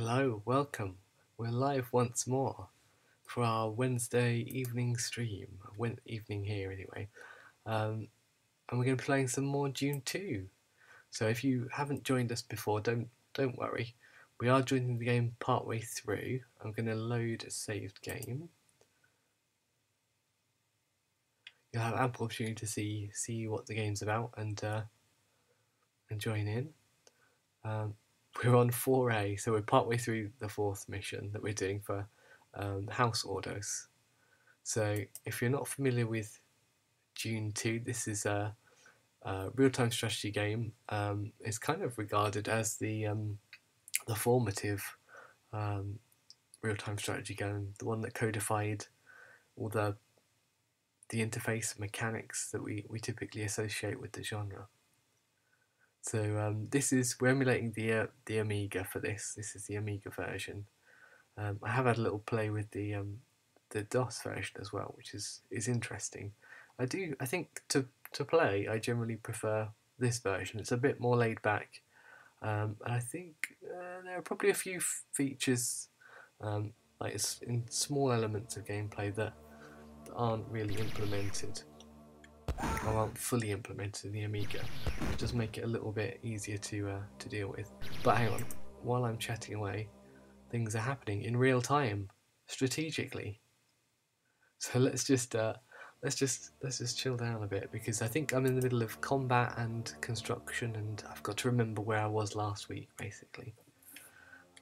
Hello, welcome. We're live once more for our Wednesday evening stream. Wed evening here anyway. Um, and we're going to be playing some more Dune 2. So if you haven't joined us before, don't don't worry. We are joining the game partway through. I'm going to load a saved game. You'll have ample opportunity to see see what the game's about and uh, and join in. Um, we're on 4A, so we're partway through the fourth mission that we're doing for um, House Ordos. So if you're not familiar with Dune 2, this is a, a real-time strategy game. Um, it's kind of regarded as the um, the formative um, real-time strategy game, the one that codified all the the interface mechanics that we, we typically associate with the genre. So um, this is we're emulating the uh, the Amiga for this. This is the Amiga version. Um, I have had a little play with the um, the DOS version as well, which is is interesting. I do I think to to play I generally prefer this version. It's a bit more laid back, um, and I think uh, there are probably a few features um, like in small elements of gameplay that aren't really implemented or aren't fully implemented in the Amiga. Just make it a little bit easier to uh, to deal with. But hang on, while I'm chatting away, things are happening in real time, strategically. So let's just uh, let's just let's just chill down a bit because I think I'm in the middle of combat and construction, and I've got to remember where I was last week, basically.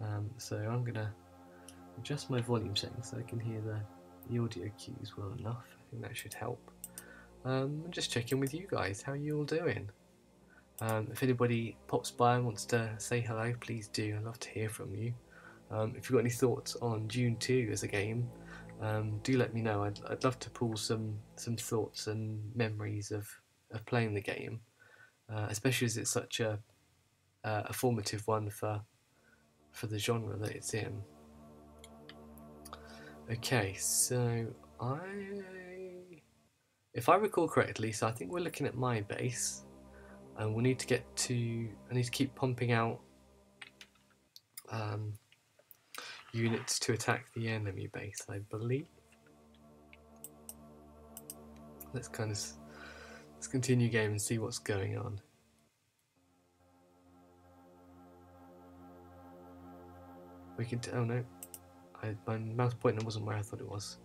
Um, so I'm gonna adjust my volume settings so I can hear the, the audio cues well enough. I think that should help. Um, just checking with you guys. How are you all doing? Um, if anybody pops by and wants to say hello, please do. I'd love to hear from you. Um, if you've got any thoughts on Dune 2 as a game, um, do let me know. I'd, I'd love to pull some some thoughts and memories of, of playing the game, uh, especially as it's such a uh, a formative one for for the genre that it's in. Okay, so I if I recall correctly, so I think we're looking at my base, and we'll need to get to, I need to keep pumping out um, units to attack the enemy base, I believe. Let's kind of, let's continue game and see what's going on. We can, oh no, I, my mouse pointer wasn't where I thought it was.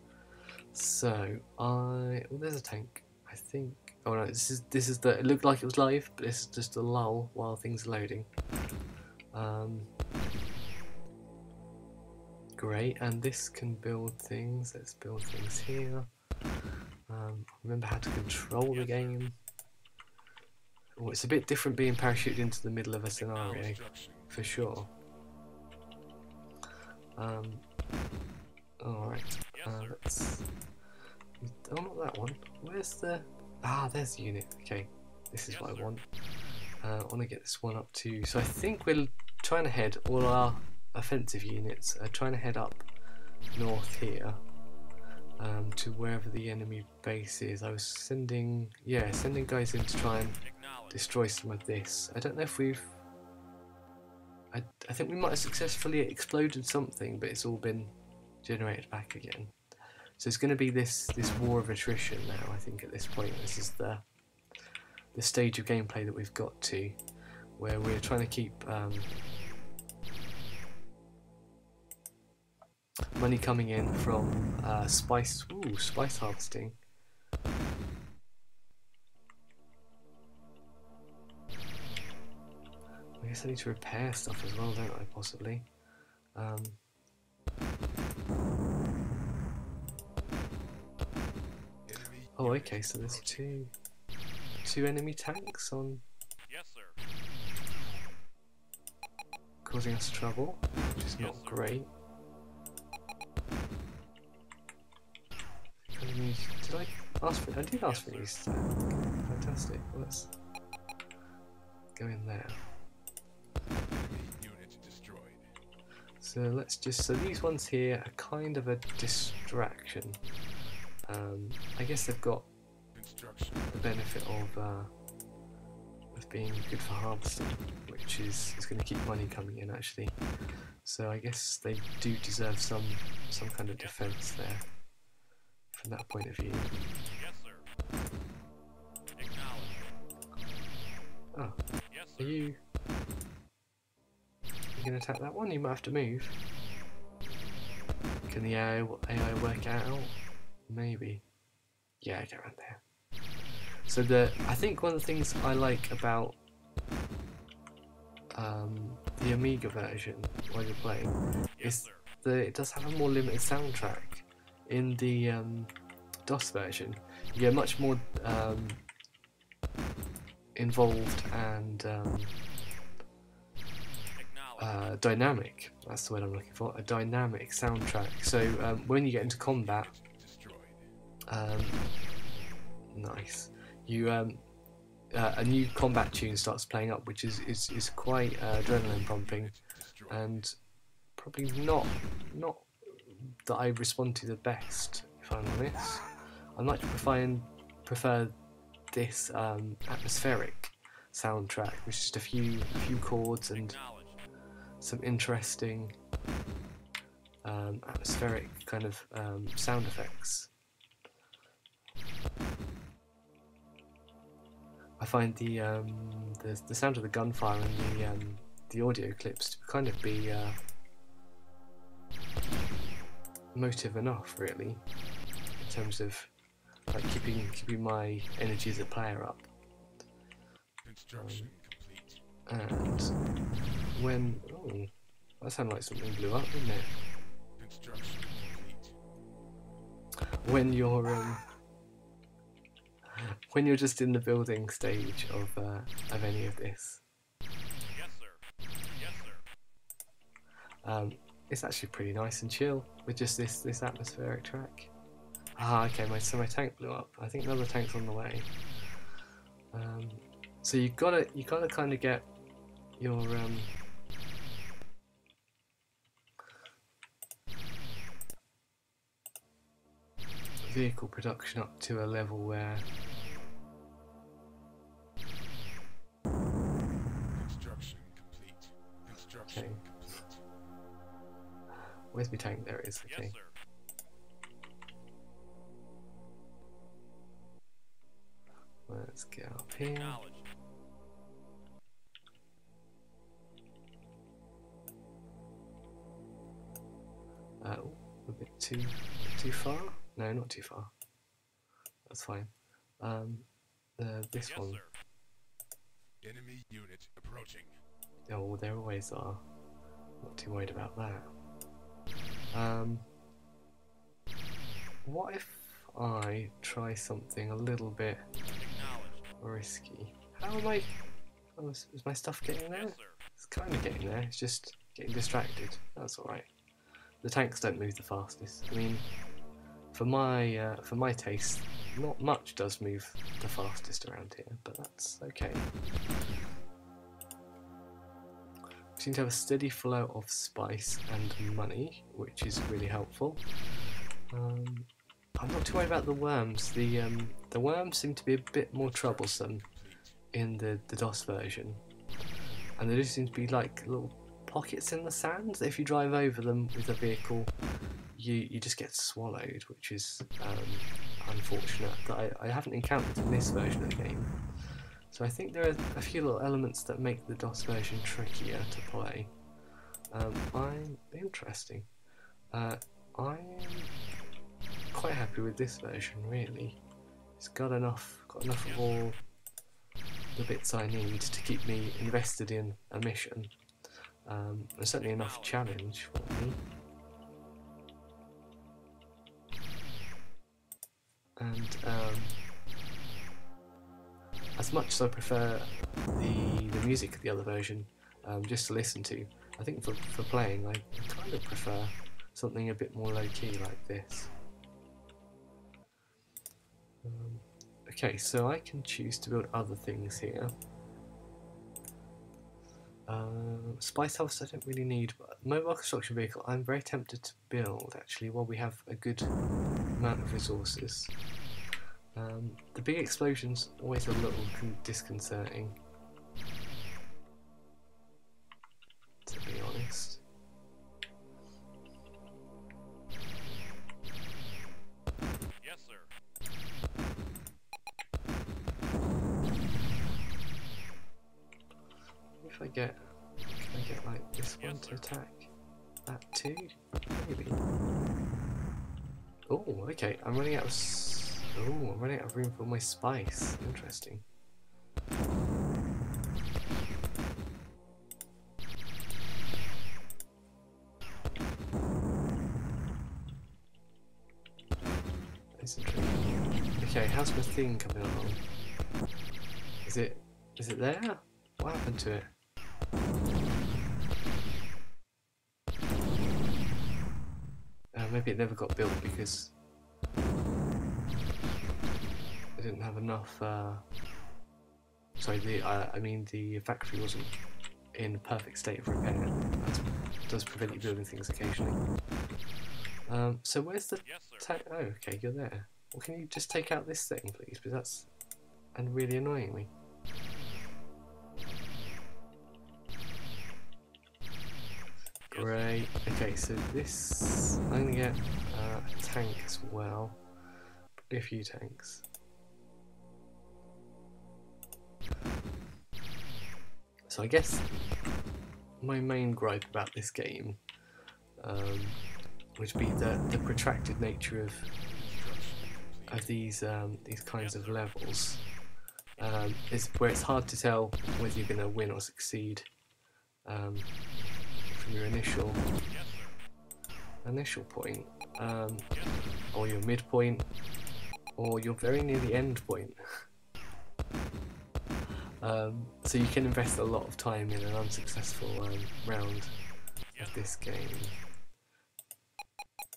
So I oh there's a tank. I think oh no this is this is the it looked like it was live, but this is just a lull while things are loading. Um Great, and this can build things. Let's build things here. Um, remember how to control the game. Oh, it's a bit different being parachuted into the middle of a scenario, for sure. Um, Alright, uh, let's... Oh, not that one. Where's the... Ah, there's the unit. Okay, this is what I want. Uh, I want to get this one up to... So I think we're trying to head, all our offensive units are trying to head up north here um, to wherever the enemy base is. I was sending... Yeah, sending guys in to try and destroy some of this. I don't know if we've... I, I think we might have successfully exploded something, but it's all been generated back again. So it's going to be this this war of attrition now. I think at this point, this is the the stage of gameplay that we've got to, where we're trying to keep um, money coming in from uh, spice ooh, spice harvesting. I guess I need to repair stuff as well, don't I? Possibly. Um, Oh, okay, so there's two two enemy tanks on Yes, sir. causing us trouble, which is not great. Did I ask for I did ask for these. Fantastic. Well, let's go in there. So let's just so these ones here are kind of a distraction. Um, I guess they've got the benefit of, uh, as being good for harvesting, which is, is going to keep money coming in actually. So I guess they do deserve some some kind of defence there from that point of view. Yes. Oh, Yes, are you you to attack that one? You might have to move. Can the AI, AI work out? Maybe. Yeah, get around there. So the I think one of the things I like about um, the Amiga version while you're playing is that it does have a more limited soundtrack. In the um, DOS version, you get much more um, involved and um. Uh, dynamic. That's the word I'm looking for. A dynamic soundtrack. So um, when you get into combat, um, nice. You um, uh, a new combat tune starts playing up, which is is, is quite uh, adrenaline pumping, and probably not not that I respond to the best. If I'm honest, I much prefer prefer this um, atmospheric soundtrack, which is just a few a few chords and. Some interesting um, atmospheric kind of um, sound effects. I find the, um, the the sound of the gunfire and the um, the audio clips to kind of be uh, motive enough, really, in terms of like keeping keeping my energy as a player up. Construction complete. And when oh, that sounded like something blew up, didn't it? When you're um, when you're just in the building stage of uh, of any of this. Yes, sir. Yes, sir. Um, it's actually pretty nice and chill with just this this atmospheric track. Ah, okay, my so my tank blew up. I think another tank's on the way. Um, so you gotta you gotta kind of get your um, vehicle production up to a level where Construction complete. Construction Okay. complete. where's my tank? There it is. Okay. Yes. Let's get up here. Uh, a bit too too far? No, not too far. That's fine. Um, the this Yes, one. sir. Enemy unit approaching. Oh, there always are. Not too worried about that. Um, what if I try something a little bit risky? How am I? Oh, is, is my stuff getting there? Yes. It's kind of getting there. It's just getting distracted. That's all right. The tanks don't move the fastest. I mean, for my uh, for my taste, not much does move the fastest around here, but that's okay. We seem to have a steady flow of spice and money, which is really helpful. Um, I'm not too worried about the worms. The um, the worms seem to be a bit more troublesome in the, the DOS version. And there do seem to be like little pockets in the sand if you drive over them with a vehicle, you, you just get swallowed, which is um, unfortunate. That I, I haven't encountered in this version of the game. So I think there are a few little elements that make the DOS version trickier to play. Um, I'm interesting. Uh, I'm quite happy with this version, really. It's got enough, got enough of all the bits I need to keep me invested in a mission. Um, and certainly enough challenge for me. And um, as much as I prefer the, the music of the other version, um, just to listen to, I think for, for playing, I kind of prefer something a bit more low key like this. Um, okay, so I can choose to build other things here. Um, Spice House I don't really need, but mobile construction vehicle I'm very tempted to build actually while we have a good amount of resources. Um, the big explosions always a little con- disconcerting. For my spice. Interesting. Interesting. Okay, how's my thing coming along? Is it is it there? What happened to it? Uh, maybe it never got built because didn't have enough. Uh, sorry, the uh, I mean the factory wasn't in perfect state of repair. That does prevent you building things occasionally. Um, so where's the Yes, sir. Oh, okay, you're there. Well, can you just take out this thing, please? Because that's and really annoying me. Great. Okay, so this I'm gonna get uh, a tank as well. A few tanks. So I guess my main gripe about this game um, would be the, the protracted nature of of these um, these kinds of levels um, is where it's hard to tell whether you're going to win or succeed um, from your initial initial point um, or your midpoint or you're very near the end point. um, so you can invest a lot of time in an unsuccessful um, round of this game,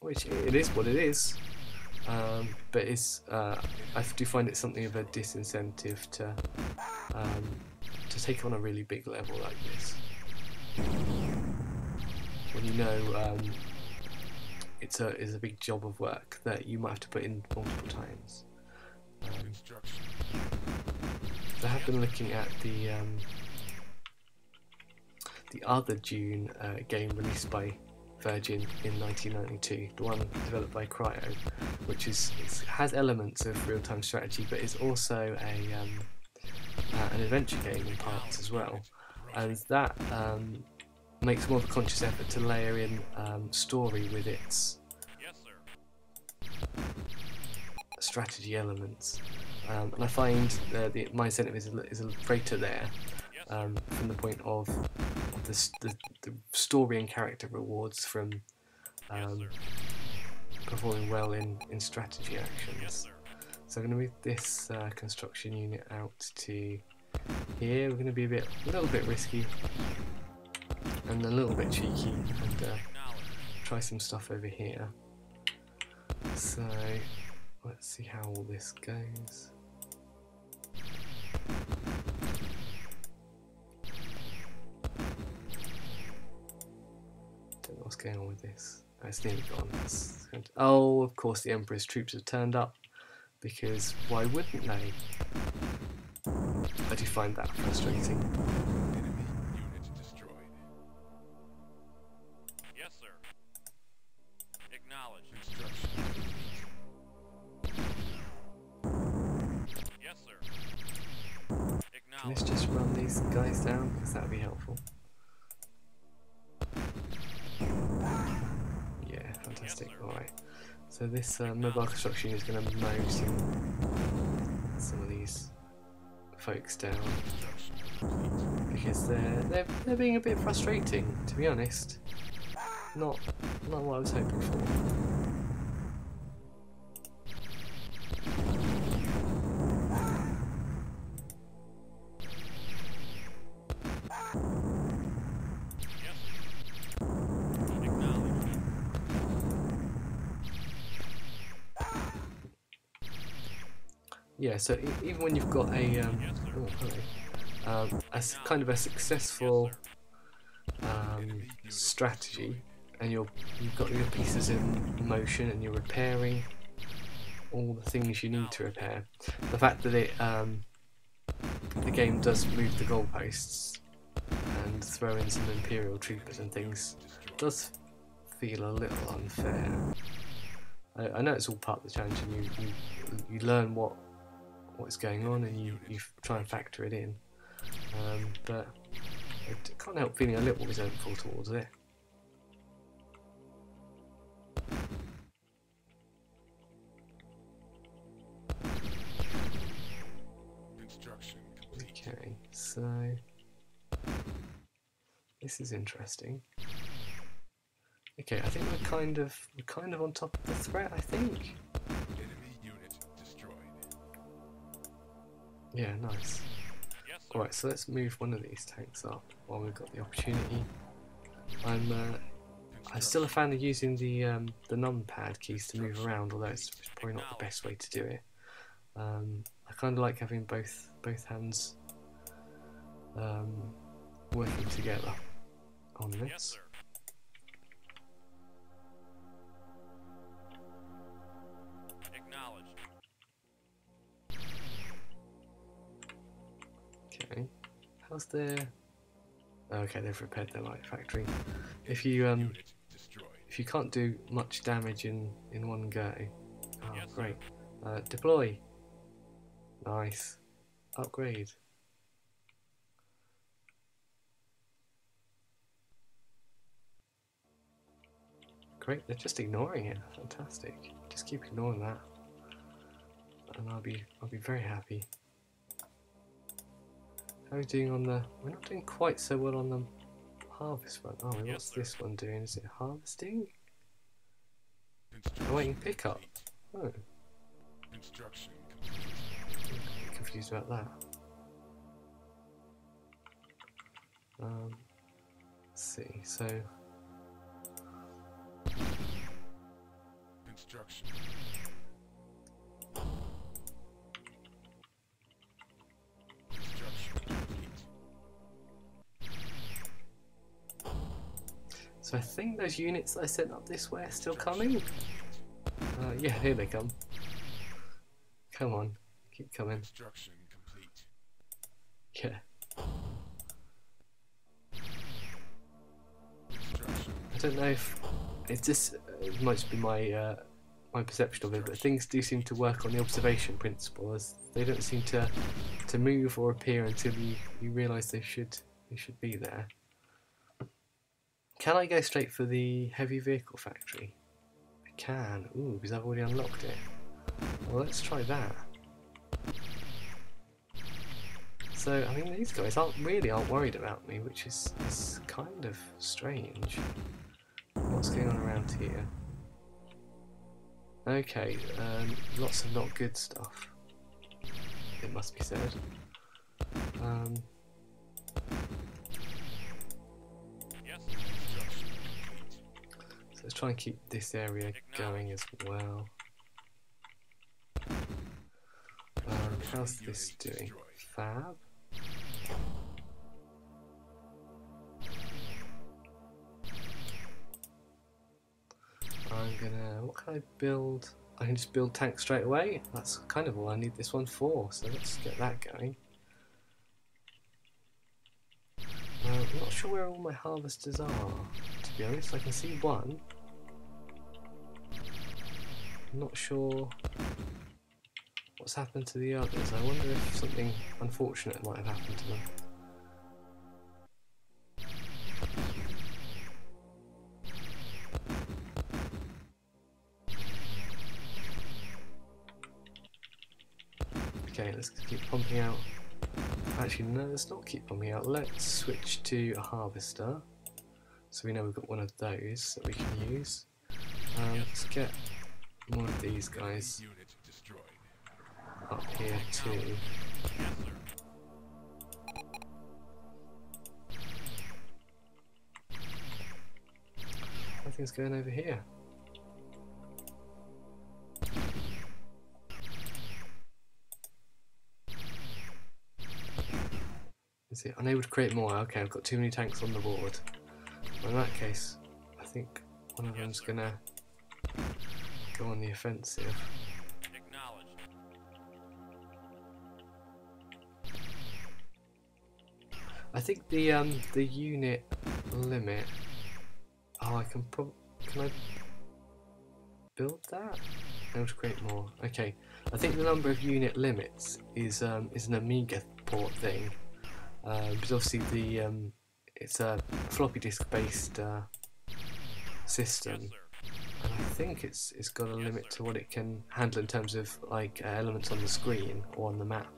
which it is what it is. Um, but it's uh, I do find it something of a disincentive to um, to take on a really big level like this when you know um, it's a it's a big job of work that you might have to put in multiple times. I have been looking at the um, the other Dune uh, game released by Virgin in 1992, the one developed by Cryo, which is has elements of real-time strategy, but is also a um, uh, an adventure game in parts as well, and that um, makes more of a conscious effort to layer in um, story with its Yes, sir. strategy elements. Um, and I find uh, the, my incentive is a, is greater there um, from the point of, the, the, the story and character rewards from um, performing well in, in strategy actions. So I'm going to move this uh, construction unit out to here. We're going to be a bit, a little bit risky and a little bit cheeky and uh, try some stuff over here. So let's see how all this goes. Don't know what's going on with this. Oh, it's nearly gone. It's to- Oh, of course the Emperor's troops have turned up because why wouldn't they? I do find that frustrating. This just run these guys down? Because that would be helpful. Yeah, fantastic. Alright. So this uh, mobile construction is going to mow some, some of these folks down because they're, they're they're being a bit frustrating, to be honest. Not not what I was hoping for. Yeah, so e- even when you've got a um, oh, um, kind of a successful um, strategy, and you're you've got your pieces in motion, and you're repairing all the things you need to repair. The fact that it um, the game does move the goalposts and throw in some imperial troopers and things does feel a little unfair. I, I know it's all part of the challenge, and you you, you learn what what's going on, and you, you try and factor it in. Um, but I can't help feeling a little resentful towards it. Okay, so this is interesting. Okay, I think we're kind of we're kind of on top of the threat. I think. Yeah, nice. Yes. Alright, so let's move one of these tanks up while we've got the opportunity. I'm uh, I'm still a fan of using the um, the numpad keys to move around, although it's, probably not the best way to do it. Um, I kind of like having both both hands um, working together on this. Okay, how's their? Okay, they've repaired their light factory. If you um if you can't do much damage in in one go, oh Yes, great. Uh, deploy. Nice. Upgrade. Great, they're just ignoring it. Fantastic. Just keep ignoring that. And I'll be I'll be very happy. How are we doing on the we're not doing quite so well on the harvest are we? Yes, What's sir. this one doing? Is it harvesting? Construction Awaiting pickup. Oh, Construction confused about that. Um, let's see. So Construction. So I think those units I sent up this way are still coming. Uh, yeah, here they come. Come on, keep coming. Construction complete. Yeah, I don't know if it's just it might just be my uh, my perception of it, but things do seem to work on the observation principle, as they don't seem to to move or appear until you you realise they should they should be there. Can I go straight for the heavy vehicle factory? I can. Ooh, because I've already unlocked it. Well, let's try that. So, I mean, these guys aren't really aren't worried about me, which is, is kind of strange. What's going on around here? Okay, um, lots of not good stuff. It must be said. Um, let's try and keep this area going as well. Um, how's this doing? Fab. I'm gonna. What can I build? I can just build tanks straight away. That's kind of all I need this one for. So let's get that going. Uh, I'm not sure where all my harvesters are. To be honest, I can see one. I'm not sure what's happened to the others. I wonder if something unfortunate might have happened to them. Okay, let's keep pumping out. Actually, no, let's not keep pumping out. Let's switch to a harvester. So we know we've got one of those that we can use. Um, let's get more of these guys up here too. Nothing's going over here. Is it unable to create more? Okay, I've got too many tanks on the board. Well, in that case, I think one of them's gonna go on the offensive. I think the um the unit limit. Oh, I can prob. Can I build that? Able to create more. Okay, I think the number of unit limits is um is an Amiga port thing. Uh, because obviously the um it's a floppy disk based uh, Yes, system, sir. Think it's it's got a limit to what it can handle in terms of like uh, elements on the screen or on the map.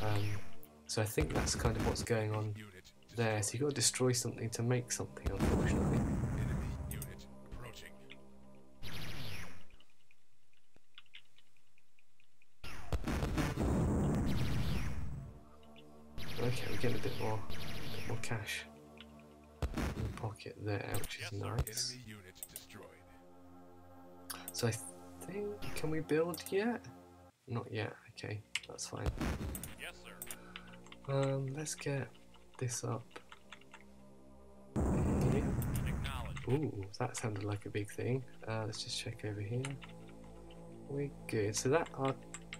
Um, so I think that's kind of what's going on there. So you've got to destroy something to make something, unfortunately. Enemy unit approaching. Okay, we're getting a bit more, bit more cash in the pocket there, build yet? Not yet. Okay, that's fine. Yes, sir. Um, let's get this up Ooh, that sounded like a big thing. Uh, let's just check over here. We're good. So that our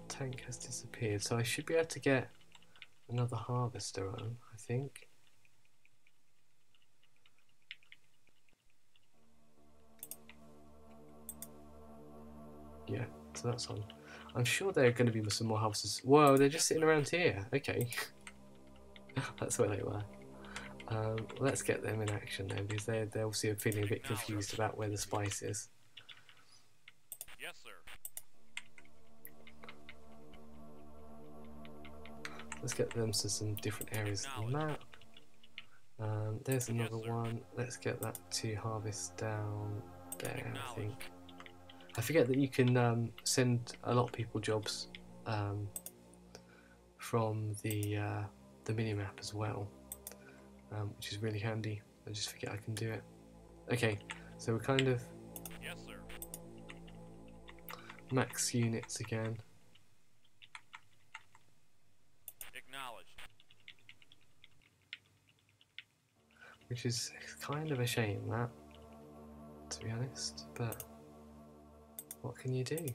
tank has disappeared. So I should be able to get another harvester on. I think. Yeah, so that's on. I'm sure there are going to be some more houses. Whoa, they're just sitting around here. Okay. that's where they were. Um, let's get them in action then, because they—they're obviously are feeling a bit confused about where the spice is. Yes, sir. Let's get them to some different areas of the map. Um, there's another sir. one. Let's get that to harvest down there. I think. I forget that you can um, send a lot of people jobs um, from the uh, the minimap as well, um, which is really handy. I just forget I can do it. Okay, so we're kind of Yes, sir. max units again. Which is kind of a shame that to be honest but what can you do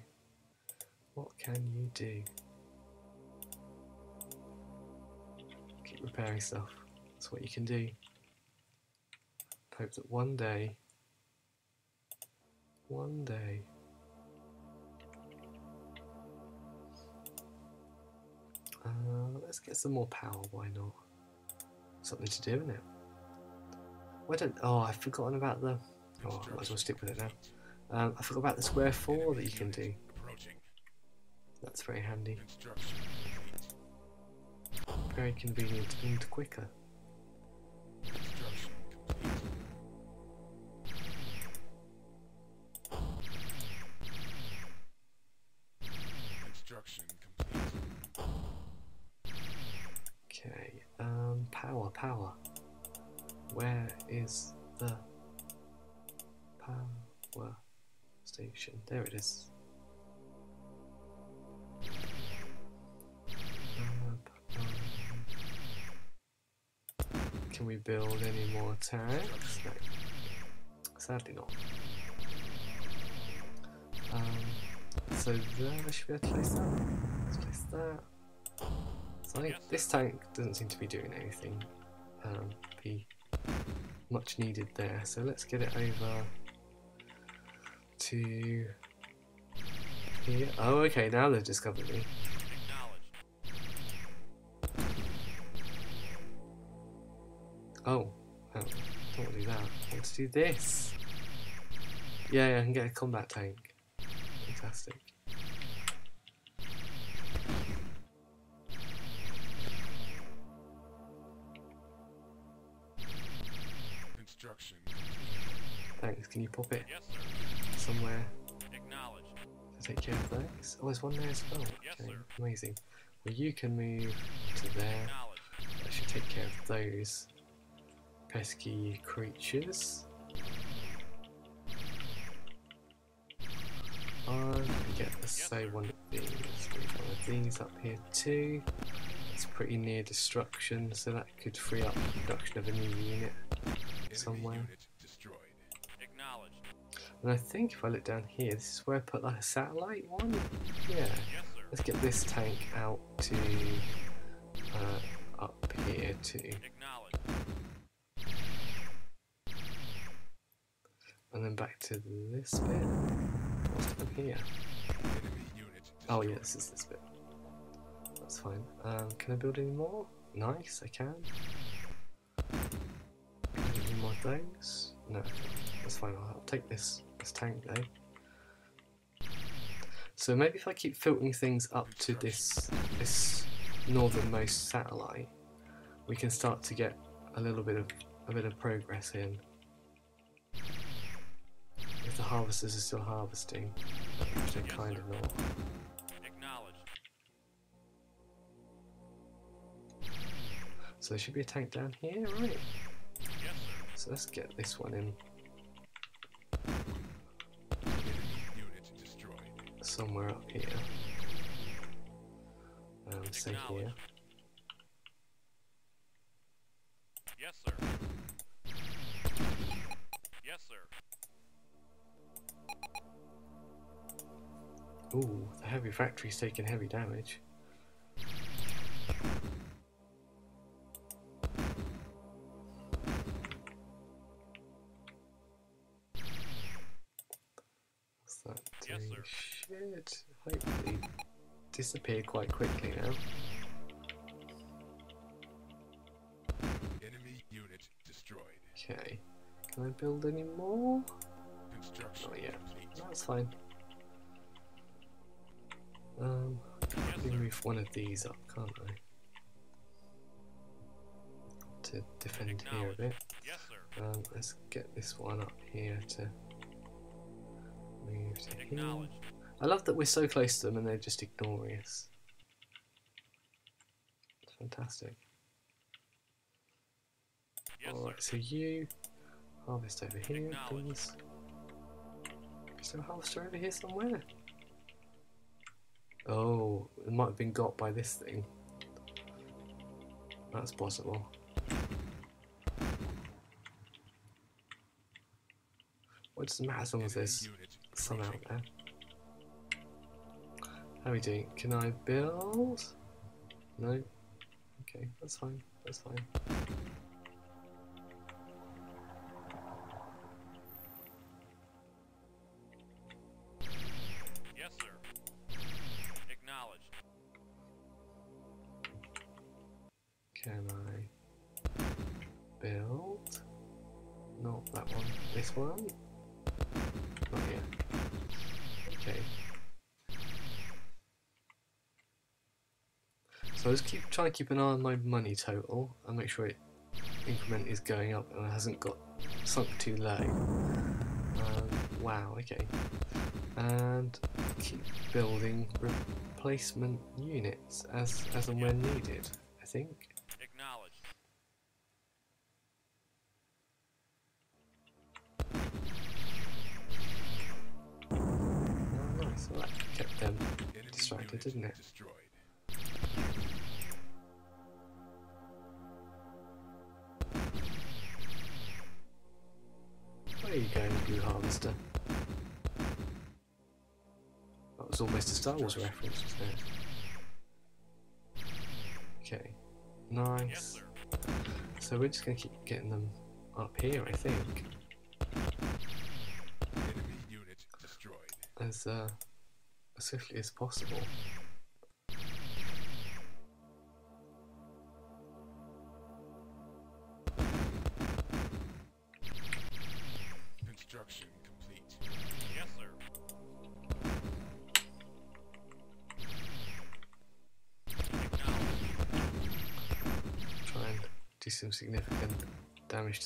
what can you do keep repairing stuff that's what you can do hope that one day one day uh, let's get some more power why not something to do in it why don't? Oh, I've forgotten about the. Oh, I might as well stick with it now. Um, I forgot about the square four that you can do. That's very handy, very convenient, and quicker. No. Sadly not. Um, so there should be able place that. Let's place that. So I think this tank doesn't seem to be doing anything. Um, be much needed there. So let's get it over to here. Oh, okay. Now they've discovered me. Oh, to do that. I want to do this. Yeah, yeah, I can get a combat tank. Fantastic. Construction. Thanks. Can you pop it Yes, somewhere Acknowledged. to take care of those? Oh, there's one there as well. Yes, Okay, amazing. Well, you can move to there. I should take care of those pesky creatures. I'm get the say one of these. One of these up here too. It's pretty near destruction, so that could free up production of a new unit. Somewhere. And I think if I look down here, this is where I put like a satellite one. Yeah. Let's get this tank out to uh, up here too. And then back to this bit. What's down here? Oh yeah, this is this bit. That's fine. Um, can I build any more? Nice, I can. Any more things? No, that's fine. I'll, I'll take this this tank though. So maybe if I keep filtering things up to this this northernmost satellite, we can start to get a little bit of a bit of progress in. The harvesters are still harvesting, which they're Yes, kind sir. of know. So there should be a tank down here, right? Yes. So let's get this one in somewhere up here. Um, say here. Yes, sir. Ooh, the heavy factory's taking heavy damage. What's that Yes, doing? sir. Should hopefully disappear quite quickly now. Enemy unit destroyed. Okay. Can I build any more? Construction oh, Not yet. That's fine. Um, I can move one of these up, can't I? To defend here a bit. Yes, sir. Um, let's get this one up here to move to here. I love that we're so close to them and they're just ignoring us. It's fantastic. Yes, Alright, so you harvest over here, please. Is there a harvester over here somewhere? Oh, it might have been got by this thing. That's possible. What does matter as long as there's some out there? How are we doing? Can I build? No? Okay, that's fine. That's fine. Trying to keep an eye on my money total and make sure it increment is going up and it hasn't got sunk too low. Um, wow, okay. And keep building replacement units as as and when needed, I think. Acknowledged. Oh, nice. Well, that kept them distracted, didn't it? Destroyed. That was almost a Star Wars reference, wasn't it? Okay. Nice. So we're just going to keep getting them up here, I think, Enemy unit destroyed. as, uh, as swiftly as possible.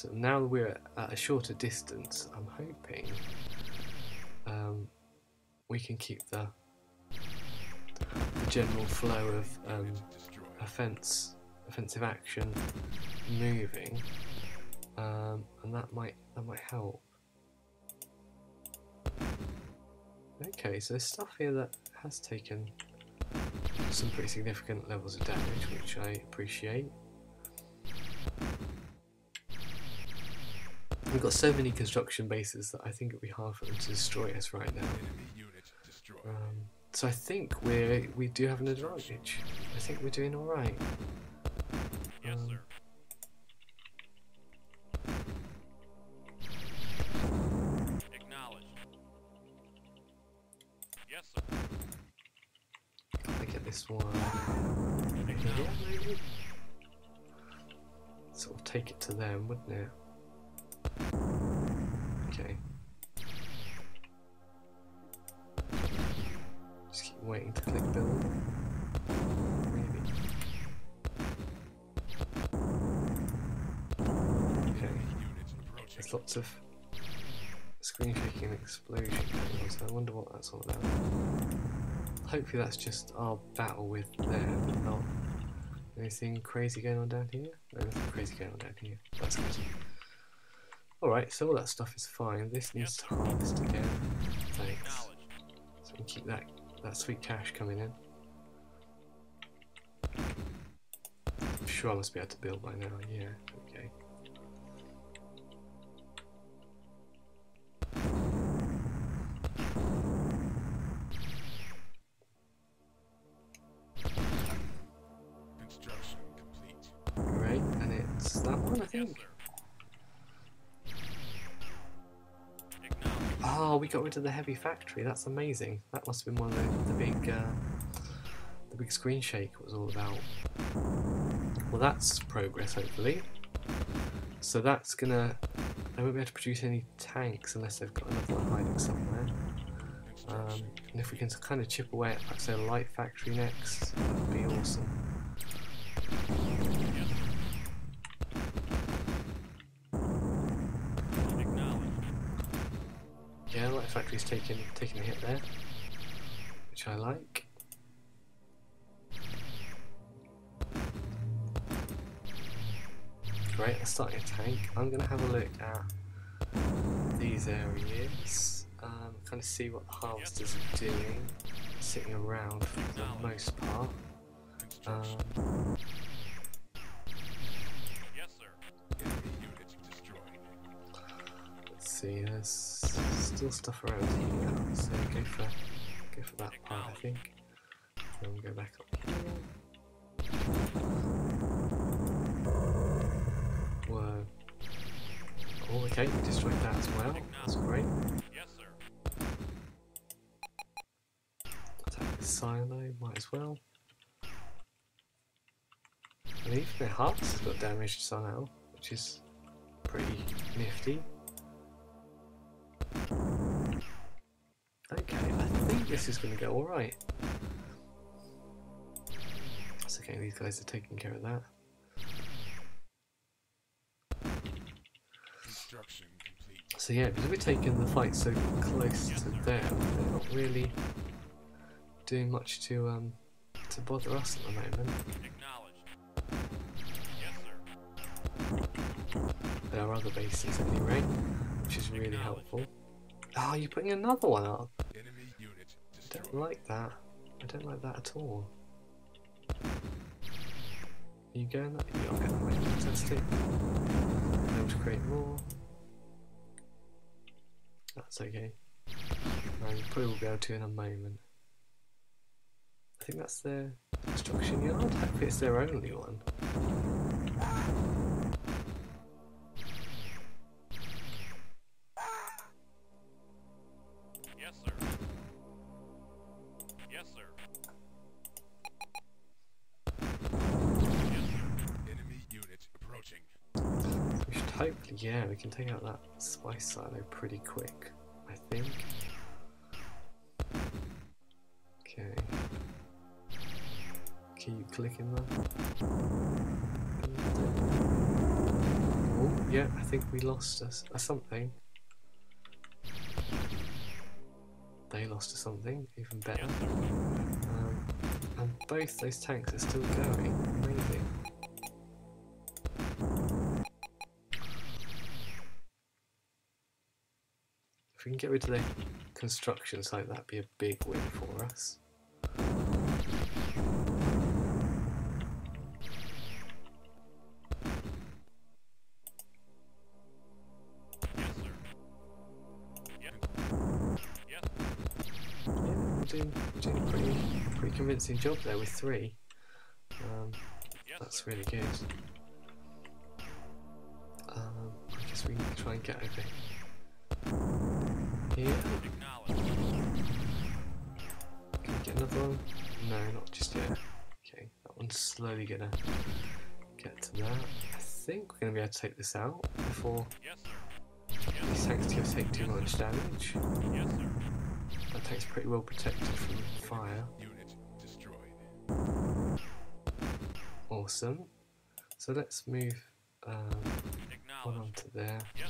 Them. Now we're at a shorter distance, I'm hoping um, we can keep the, the general flow of um, offense, offensive action moving, um, and that might that might help. Okay, so there's stuff here that has taken some pretty significant levels of damage, which I appreciate. We've got so many construction bases that I think it'd be hard for them to destroy us right now. Enemy unit destroyed. Um, so I think we're we do have an advantage. I think we're doing all right. yes, um, sir. Acknowledged. Yes, sir. I get this one over here, maybe. Sort of take it to them, wouldn't it? Lots of screen shaking and explosion so I wonder what that's all about. Hopefully that's just our battle with them, not anything crazy going on down here. No, nothing crazy going on down here. That's good. Alright, so all that stuff is fine. This needs to harvest again. Thanks. So we can keep that that sweet cash coming in. I'm sure I must be able to build by now, yeah, one I think. Oh, we got rid of the heavy factory. That's amazing. That must have been one of the, the big, uh, the big screen shake was all about. Well, that's progress, hopefully. So that's gonna. They won't be able to produce any tanks unless they've got another one hiding somewhere. Um, and if we can kind of chip away at, like, say, a light factory next, that would be awesome. Yes, sir. Acknowledged. Factory's taking taking a hit there, which I like. Great, let's start a tank. I'm gonna have a look at these areas, um, kind of see what the harvesters are doing, sitting around for the most part. Um, yes, sir. Let's see, there's still stuff around here, so go for go for that part, I think. Then go back up here. Whoa. Oh, okay, destroyed that as well. That's great. Yes, sir. Attack the silo, might as well. And even their hearts got damaged somehow, which is pretty nifty. Okay, I think this is going to go alright. That's okay, these guys are taking care of that. Construction complete. So yeah, because we're taking the fight so close to them, they're not really doing much to um to bother us at the moment. Acknowledged. Yes, sir. There are other bases anyway, which is really helpful. Oh, you're putting another one up. Don't like that. I don't like that at all. Are you going that? You are going that. Fantastic. Be able to create more. That's okay. You probably will be able to in a moment. I think that's their construction yard. Hopefully it's their only one. Approaching. We should hopefully, yeah, we can take out that spice silo pretty quick, I think. Okay. Keep clicking that. Oh, yeah, I think we lost us a something. They lost us something, even better. Um, and both those tanks are still going. Amazing. If we can get rid of the construction site, that'd be a big win for us. Convincing job there with three. Um, that's really good. Um, I guess we can try and get over here. Can we get another one? No, not just yet. Okay, that one's slowly gonna get to that. I think we're gonna be able to take this out before Yes. These tanks take too much damage. Yes, sir. That tank's pretty well protected from fire. Unit destroyed. Awesome. So let's move um, one onto there, Yes,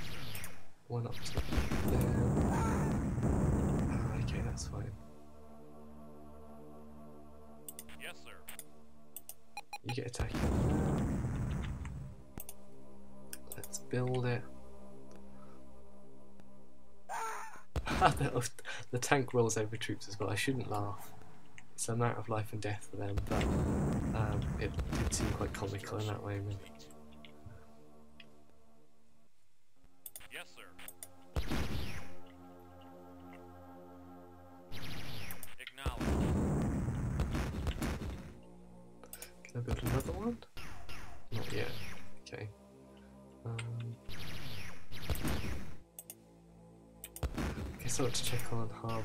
one up to there. That's fine. Yes, sir. You get there. Let's build it. the, the tank rolls over troops as well. I shouldn't laugh. It's a matter of life and death for them, but um, it did seem quite comical in that. Yes,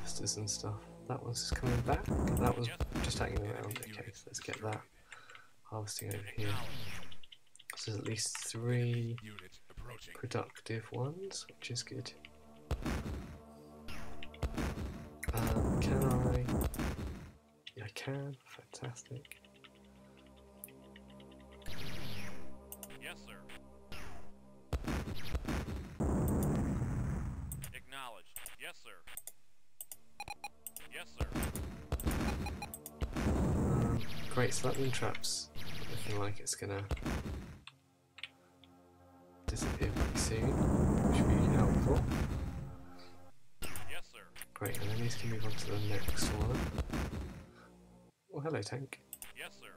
on harvesters and stuff. That one's just coming back. That was just hanging around. Okay, so let's get that harvesting over here. So there's at least three productive ones, which is good. Um, can I? Yeah, I can. Fantastic. Yes, sir. Acknowledged. Yes, sir. Yes, sir. Great, so that wind trap's looking like it's gonna disappear pretty soon, which would be helpful. Yes, sir. Great, and then these can move on to the next one. Oh, hello, tank. Yes, sir.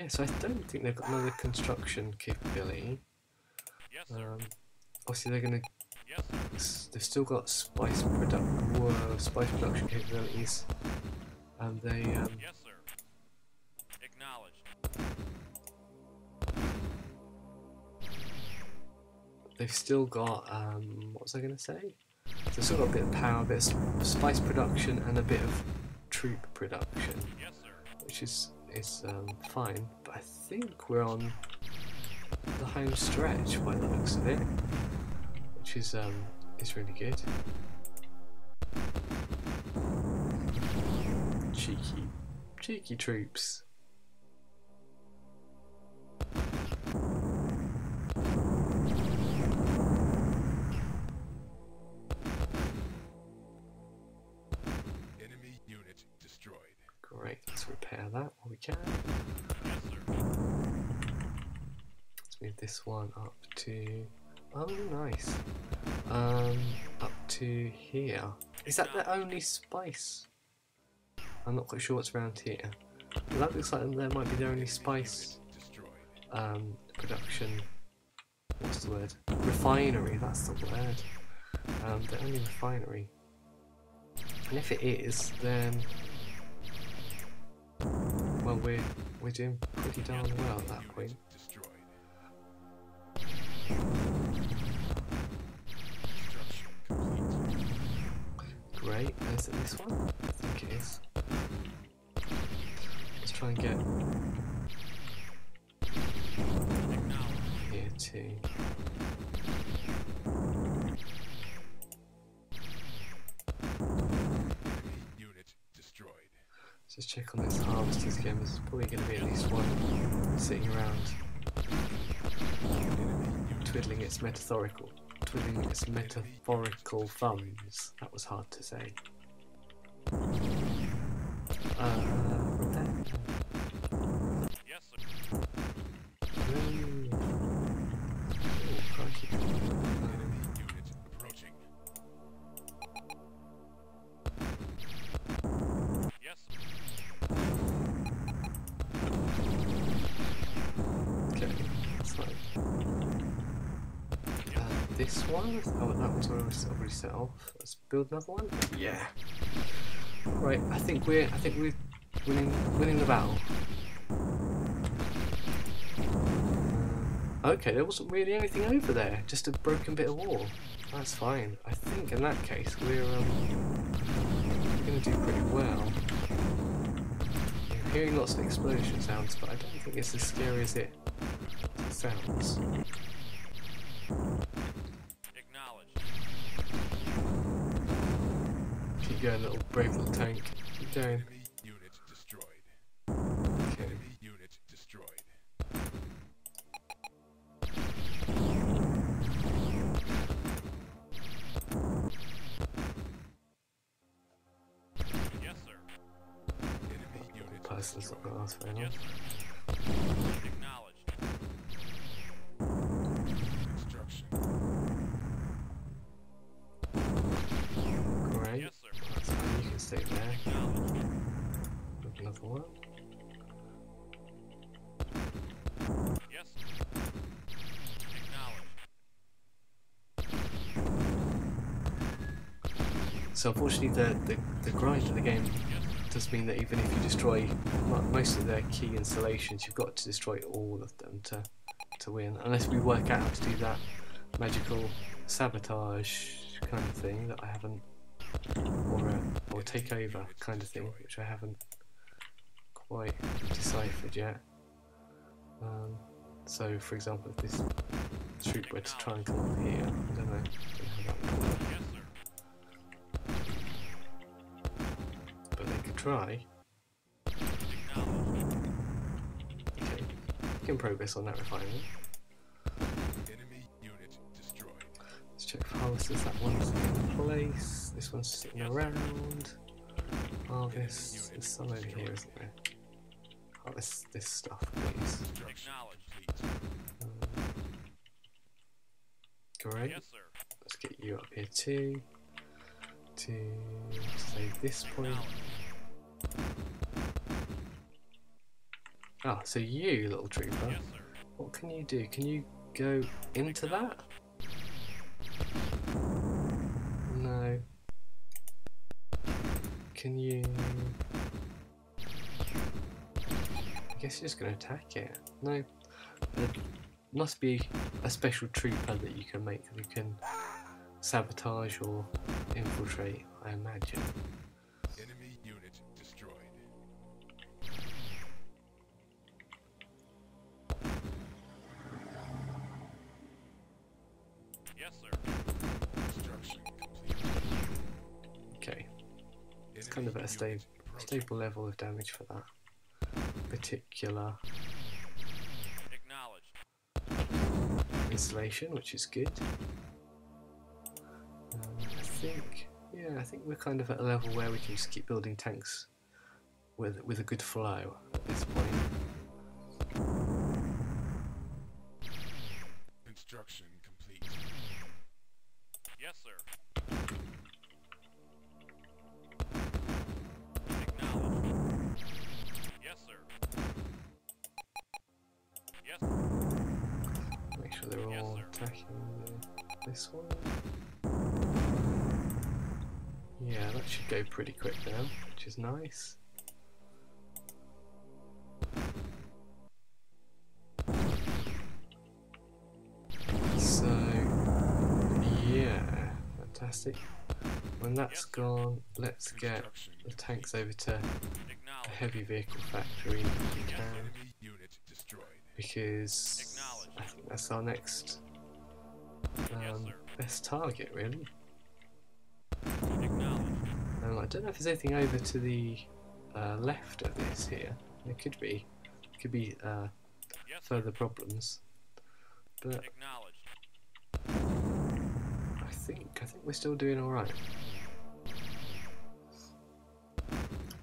Yeah, so I don't think they've got another construction capability. Yes. Um, obviously, they're gonna. Yes, They've still got spice product, whoa, spice production capabilities, and they um, Yes, sir. Acknowledged. they've still got um, what was I gonna say? They've still got a bit of power, a bit of spice production, and a bit of troop production, Yes, sir. which is is um, fine. But I think we're on the home stretch by the looks of it, which is um, is really good. Cheeky, cheeky troops. Let's move this one up to. Oh, nice. Um, up to here. Is that the only spice? I'm not quite sure what's around here. But that looks like there might be the only spice um, production. What's the word? Refinery. That's the word. Um, the only refinery. And if it is, then well, we're we're doing pretty darn well at that point. Great. Is it this one? I think it is. Let's try and get here too. Just check on this harvesters again. There's probably going to be at least one sitting around twiddling its metaphorical, twiddling its metaphorical thumbs. That was hard to say. Uh. Yes, sir. One? Oh, that one's already, set off. Let's build another one. Yeah. Right, I think we're I think we're winning winning the battle. Uh, okay, there wasn't really anything over there, just a broken bit of wall. That's fine. I think in that case we're um we're going to do pretty well. I'm hearing lots of explosion sounds, but I don't think it's as scary as it sounds. Keep a little brave little tank. Keep So unfortunately, the, the, the grind of the game does mean that even if you destroy most of their key installations, you've got to destroy all of them to to win. Unless we work out how to do that magical sabotage kind of thing that I haven't, or uh, or take over kind of thing, which I haven't quite deciphered yet. Um, so, for example, if this troop were to try and come up here, I don't know, try. Okay, making progress on that refinement. Enemy unit destroyed. Let's check for harvesters. That one's in place. This one's sitting around. Harvest. There's some over here, isn't there? Harvest this stuff, please. Um, great. Sir. Let's get you up here too. To save this point. Ah, so you, little trooper, Yes, what can you do? Can you go into that? No. Can you? I guess you're just going to attack it. No. There must be a special trooper that you can make that you can sabotage or infiltrate, I imagine. Stable level of damage for that particular installation, which is good. Um, I think, yeah, I think we're kind of at a level where we can just keep building tanks with with a good flow at this pretty quick now, which is nice. So, yeah, fantastic. When that's gone, let's get the tanks over to the heavy vehicle factory if we can, Enemy unit destroyed. because I think that's our next um, best target, really. Um, I don't know if there's anything over to the uh, left of this here. There could be, could be uh, Yes, further problems, but. I think I think we're still doing all right.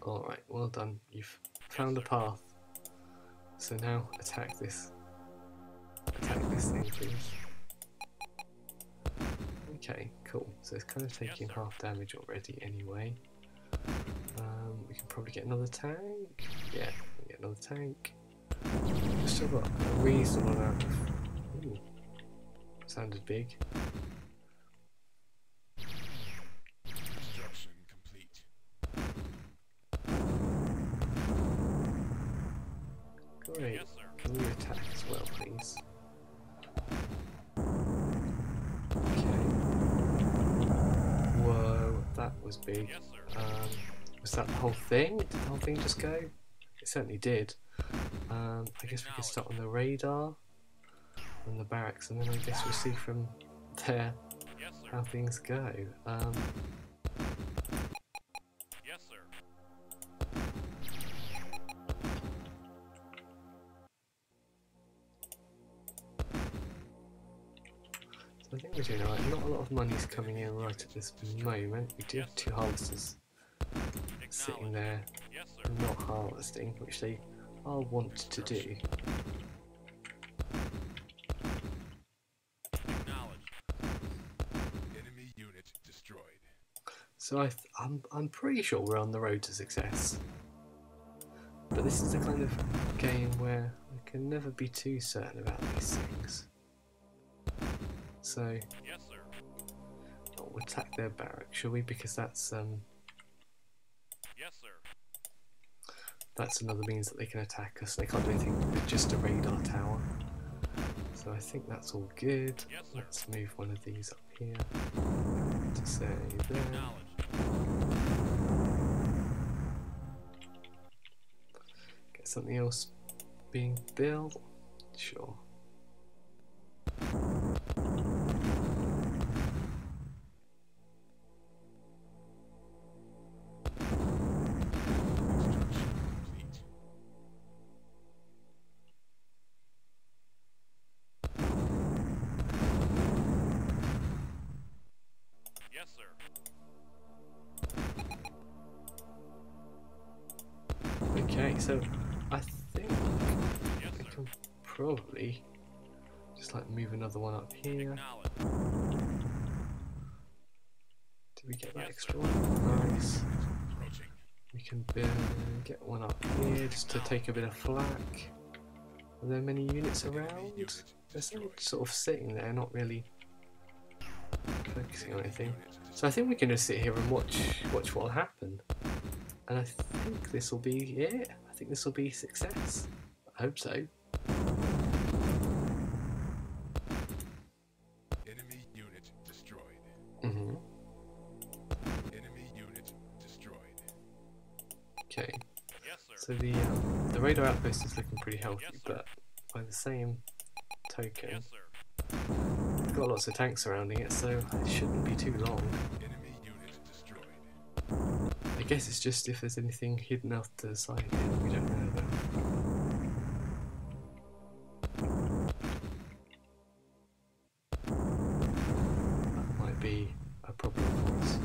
All right, well done. You've found a path. So now attack this. Attack this thing, please. Okay, cool. So it's kind of taking sir. half damage already anyway. Um, we can probably get another tank. Yeah, get another tank. We've still got a reasonable amount of. Ooh, sounded big. Was that the whole thing? Did the whole thing just go? It certainly did. Um, I guess we can start on the radar and the barracks, and then I guess we'll see from there how things go. Um, Yes, sir. so I think we're doing alright. Not a lot of money's coming in right at this moment. We do have two harvesters sitting there Yes, not harvesting, which they are want to do. Enemy unit destroyed. So I th- I'm I'm pretty sure we're on the road to success. But this is the kind of game where we can never be too certain about these things. So Yes, sir. oh, we'll attack their barrack, shall we? Because that's um Yes, sir. that's another means that they can attack us. They can't do anything with just a radar tower. So I think that's all good. Yes, sir. Let's move one of these up here to say there. Get something else being built. Sure. Extra one? Nice. We can build, get one up here just to take a bit of flak. Are there many units around? They're sort of sitting there, not really focusing on anything. So I think we can just sit here and watch watch what'll happen. And I think this will be it. I think this will be success. I hope so. So the um, the radar outpost is looking pretty healthy, Yes, but by the same token, Yes, we've got lots of tanks surrounding it, so it shouldn't be too long. I guess it's just if there's anything hidden off to the side that we don't know about. That might be a problem for us.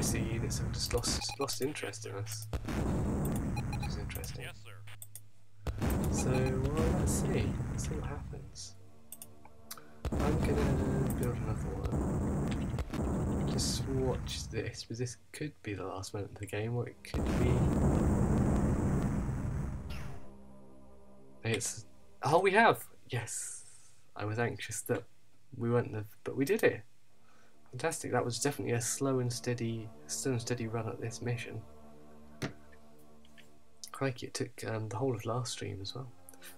I think the rest of the units have just lost lost interest in us, which is interesting. Yes, sir. So, well, let's see. Let's see what happens. I'm gonna build another one. Just watch this, because this could be the last moment of the game, or it could be. It's. Oh, we have! Yes! I was anxious that we wouldn't have, but we did it! Fantastic, that was definitely a slow and steady, slow and steady run at this mission. Crikey, it took um, the whole of last stream as well.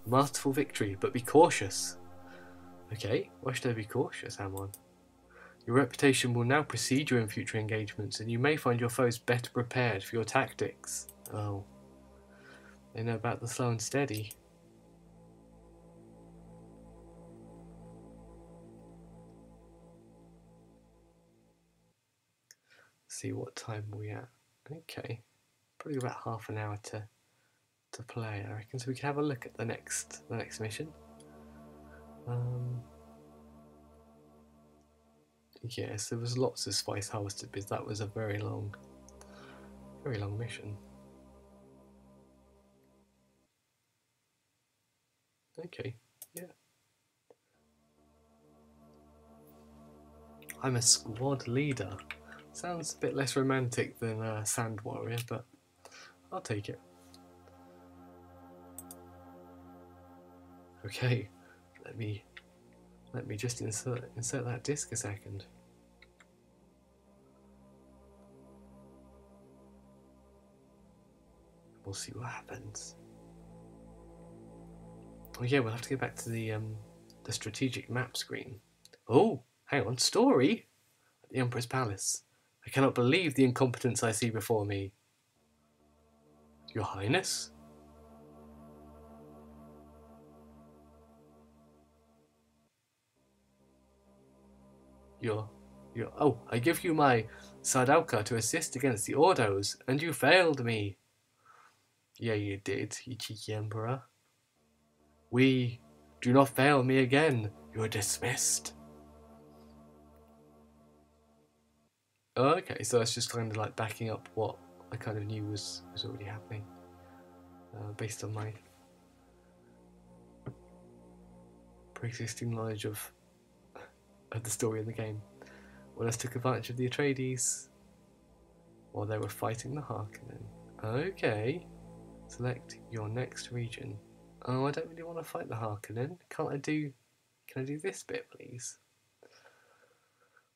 Masterful victory, but be cautious. Okay, why should I be cautious, Ammon? Your reputation will now precede you in future engagements, and you may find your foes better prepared for your tactics. Oh. They know about the slow and steady. See what time we at. Okay. Probably about half an hour to to play, I reckon. So we can have a look at the next the next mission. Um, yes, there was lots of spice harvested because that was a very long, very long mission. Okay, yeah. I'm a squad leader. Sounds a bit less romantic than uh, Sand Warrior, but I'll take it. Okay, let me let me just insert insert that disc a second. We'll see what happens. Oh yeah, we'll have to go back to the um the strategic map screen. Oh, hang on, story at the Emperor's Palace. I cannot believe the incompetence I see before me. Your Highness? Your, your, oh, I give you my Sardaukar to assist against the Ordos, and you failed me. Yeah, you did, you cheeky Emperor. We do not fail me again. You are dismissed. Okay, so that's just kind of like backing up what I kind of knew was, was already happening uh, based on my pre-existing knowledge of of the story in the game. Wallace took advantage of the Atreides while they were fighting the Harkonnen. Okay, select your next region. Oh, I don't really want to fight the Harkonnen. Can't I do? Can I do this bit, please?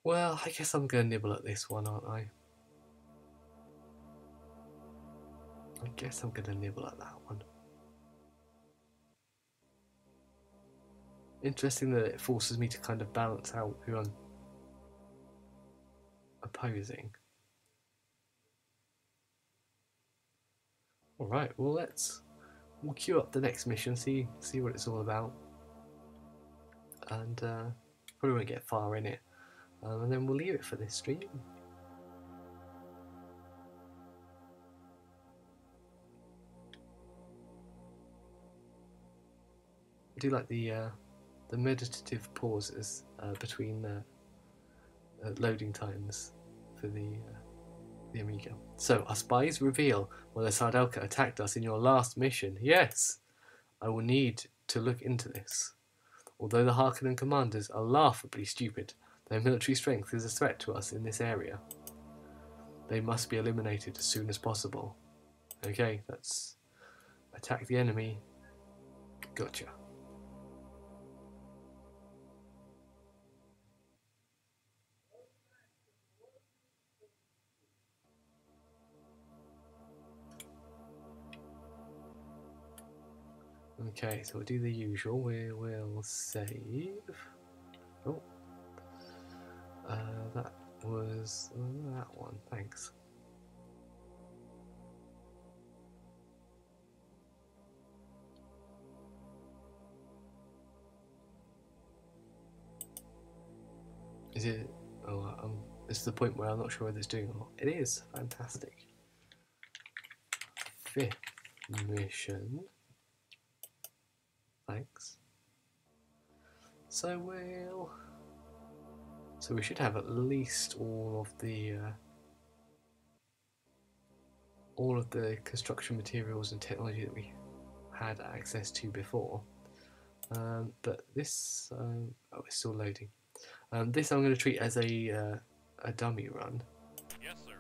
Well, I guess I'm going to nibble at this one, aren't I? I guess I'm going to nibble at that one. Interesting that it forces me to kind of balance out who I'm opposing. Alright, well let's we'll queue up the next mission, see see what it's all about. And uh, probably won't get far in it. Um, and then we'll leave it for this stream. I do like the uh, the meditative pauses uh, between the uh, loading times for the uh, the Amiga. So our spies reveal whether Sardaukar attacked us in your last mission. Yes, I will need to look into this. Although the Harkonnen commanders are laughably stupid, their military strength is a threat to us in this area. They must be eliminated as soon as possible. Okay, that's attack the enemy. Gotcha. Okay, so we'll do the usual. We will save. Oh, uh, that was that one. Thanks. Is it? Oh, um, this is the point where I'm not sure whether it's doing or not. It is fantastic. Fifth mission. Thanks. So we'll. So we should have at least all of the uh, all of the construction materials and technology that we had access to before. Um, but this, um, oh, it's still loading. Um, this I'm going to treat as a uh, a dummy run. Yes, sir.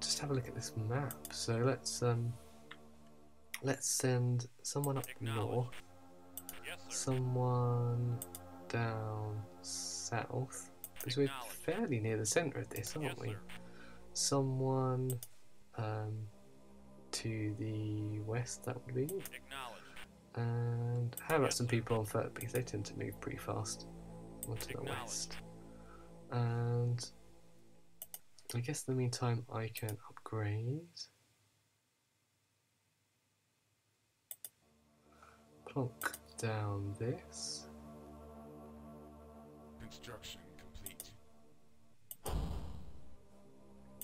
Just have a look at this map. So let's um, let's send someone up north, Yes, someone down south, because we're fairly near the centre of this, aren't Yes, we? sir. Someone um, to the west, that would be. And how about Yes, some people on foot because they tend to move pretty fast. One to the west. And I guess in the meantime I can upgrade. Plonk down this. Construction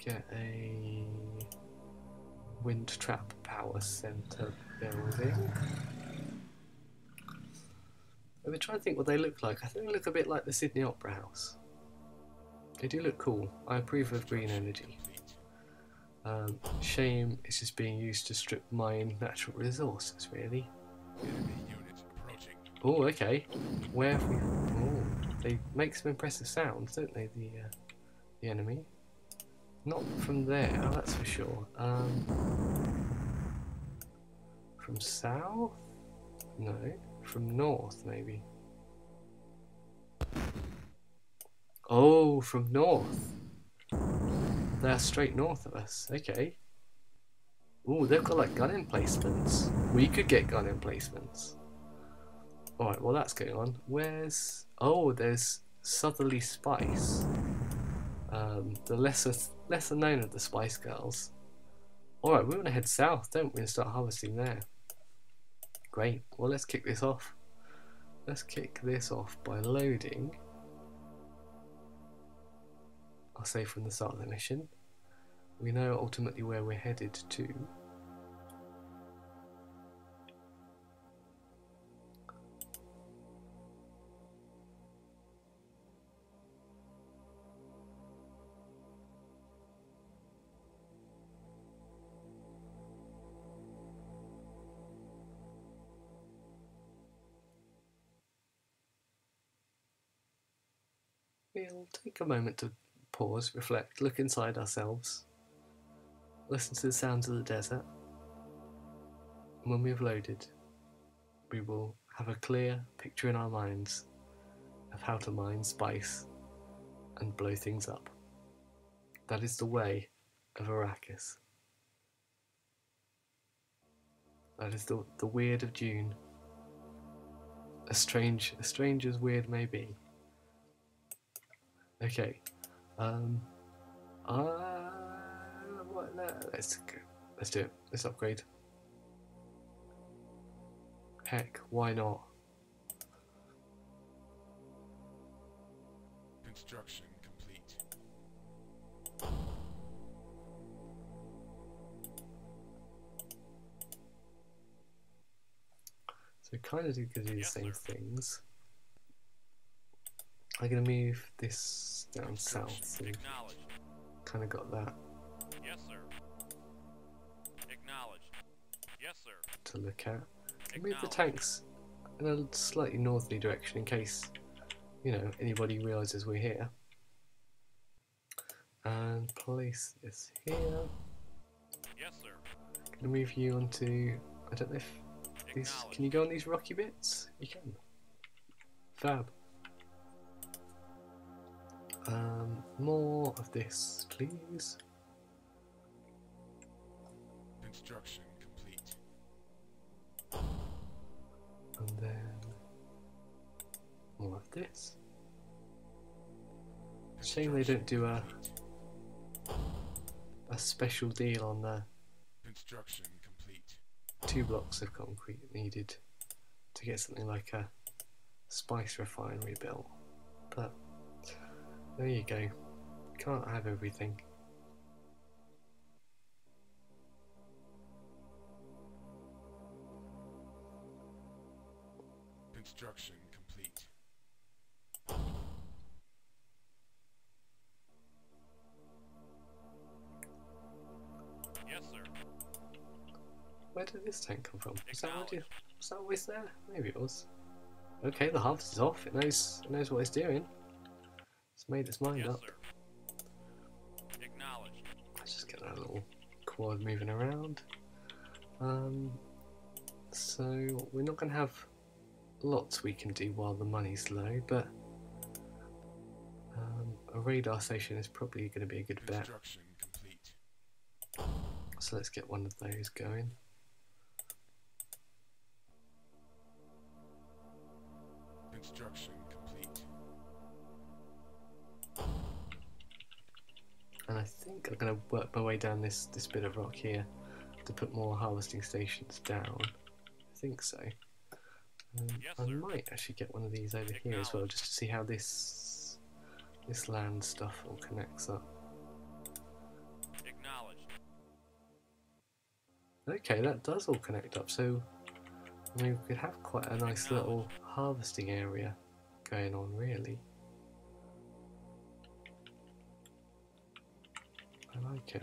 Get a wind trap power center building. I've been trying to think what they look like. I think they look a bit like the Sydney Opera House. They do look cool. I approve of green energy. Um, shame it's just being used to strip mine natural resources, really. Oh, okay. Where we? Oh, they make some impressive sounds, don't they? The uh, the enemy. Not from there, that's for sure. Um, From south? No. From north, maybe. Oh, from north. They're straight north of us. Okay. Ooh, they've got like gun emplacements. We could get gun emplacements. Alright, well that's going on. Where's... Oh, there's Southerly Spice. Um, the lesser lesser known of the Spice Girls. Alright, we want to head south, don't we, and start harvesting there. Great. Well, let's kick this off. Let's kick this off by loading. I'll say from the start of the mission. We know ultimately where we're headed to. We'll take a moment to pause, reflect, look inside ourselves, listen to the sounds of the desert. And when we've loaded, we will have a clear picture in our minds of how to mine spice and blow things up. That is the way of Arrakis. That is the, the weird of Dune. As strange, as strange as weird may be. Okay. Um. Uh, what, no, let's go. let's do it. Let's upgrade. Heck, why not? Construction complete. So kind of do do the Yes, same sir. things. I'm gonna move this down south. So Acknowledged. kind of got that Yes, sir. Acknowledged. Yes, sir. to look at. Move the tanks in a slightly northerly direction in case, you know, anybody realizes we're here. And place this here. Yes, sir. Gonna move you onto. I don't know if these. Can you go on these rocky bits? You can. Fab. Um, more of this, please. Construction complete. And then more of this. Shame they don't do a a special deal on the Construction complete. two blocks of concrete needed to get something like a spice refinery built. But there you go. Can't have everything. Construction complete. Yes, sir. Where did this tank come from? Was that, already, was that always there? Maybe it was. Okay, the harvest is off. It knows it knows what it's doing. Made his mind Yes, up. sir. Acknowledged. Let's just get that little quad moving around. Um, so we're not going to have lots we can do while the money's low, but um, a radar station is probably going to be a good bet. So let's get one of those going. Think I'm going to work my way down this, this bit of rock here to put more harvesting stations down. I think so. Um, Yes, I might actually get one of these over here as well, just to see how this this land stuff all connects up. Acknowledged. Okay, that does all connect up. So we could have quite a nice little harvesting area going on, really. I like it.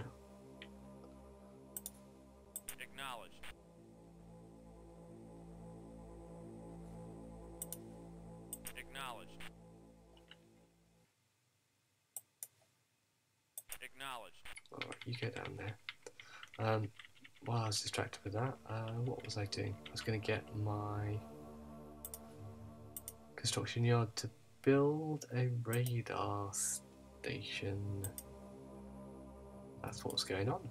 Acknowledged. Acknowledged. Acknowledged. Alright, you go down there. Um, while I was distracted with that, uh, what was I doing? I was going to get my construction yard to build a radar station. That's what's going on.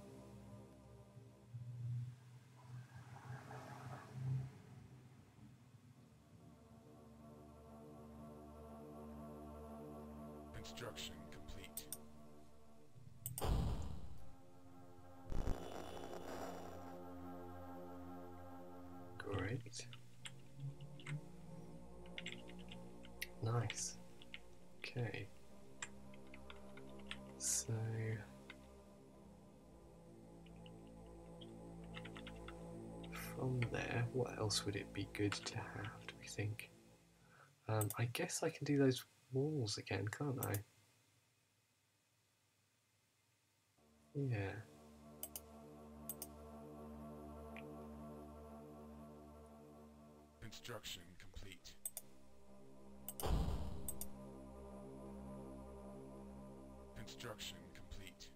Else would it be good to have, do we think? Um, I guess I can do those walls again, can't I? Yeah. Construction complete. Construction complete.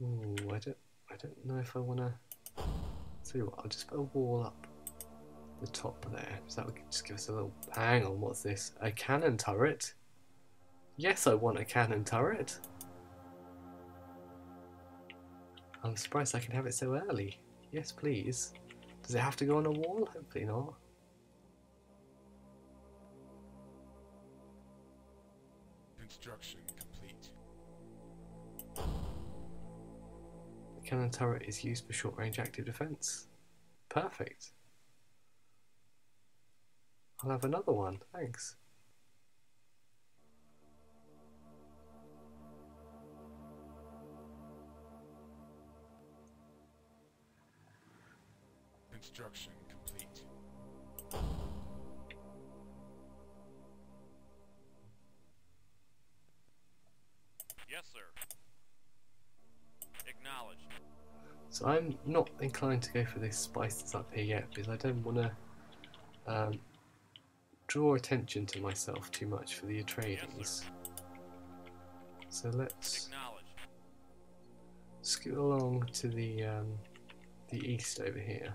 Ooh, I don't, I don't know if I want to. Tell you what, I'll just put a wall up the top there. So that would just give us a little. Hang on, what's this? A cannon turret? Yes, I want a cannon turret. I'm surprised I can have it so early. Yes, please. Does it have to go on a wall? Hopefully not. Construction cannon turret is used for short range active defense. Perfect. I'll have another one, thanks. Construction complete. Yes, sir. Acknowledged. So I'm not inclined to go for this spice that's up here yet because I don't want to um, draw attention to myself too much for the Atreides. So let's scoot along to the um, the east over here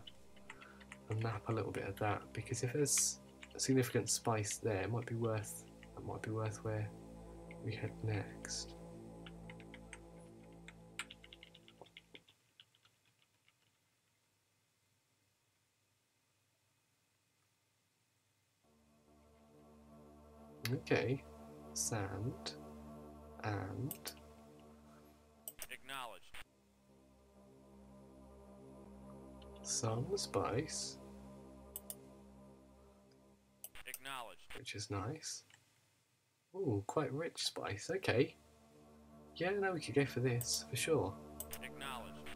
and map a little bit of that because if there's a significant spice there, it might be worth it might be worth where we head next. Okay, sand and Acknowledged. some spice, Acknowledged. which is nice. Ooh, quite rich spice. Okay. Yeah, no, we could go for this for sure. Acknowledged.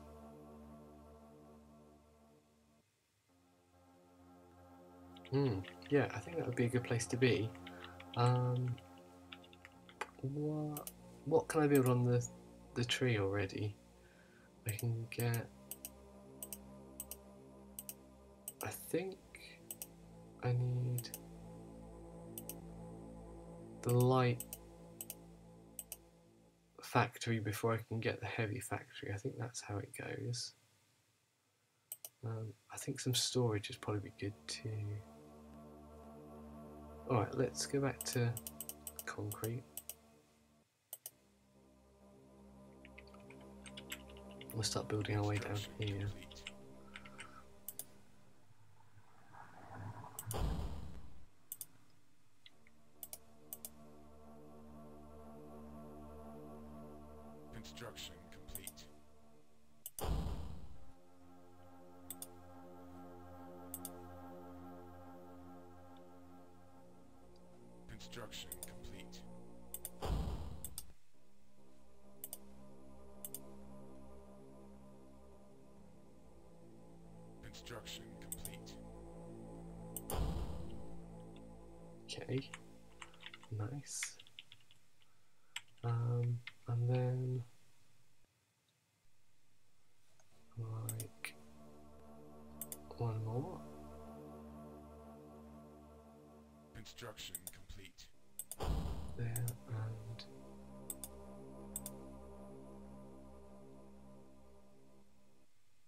Hmm. Yeah, I think that would be a good place to be. Um. What? What can I build on the the tree already? I can get. I think I need the light factory before I can get the heavy factory. I think that's how it goes. Um, I think some storage is probably good too. Alright, let's go back to concrete. We'll start building our way down here. One more. Construction complete. there and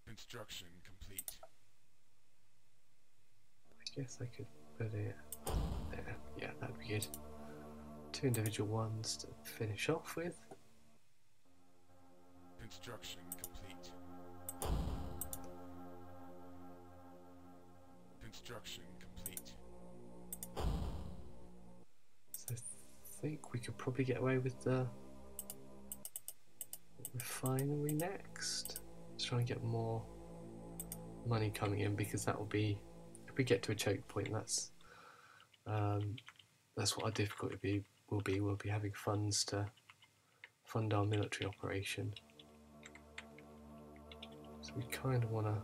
Construction complete. I guess I could put it there. Yeah, that'd be good. Two individual ones to finish off with. Construction probably get away with the refinery next. Let's try and get more money coming in because that will be if we get to a choke point. That's um, that's what our difficulty be, will be. We'll be having funds to fund our military operation. So we kind of want to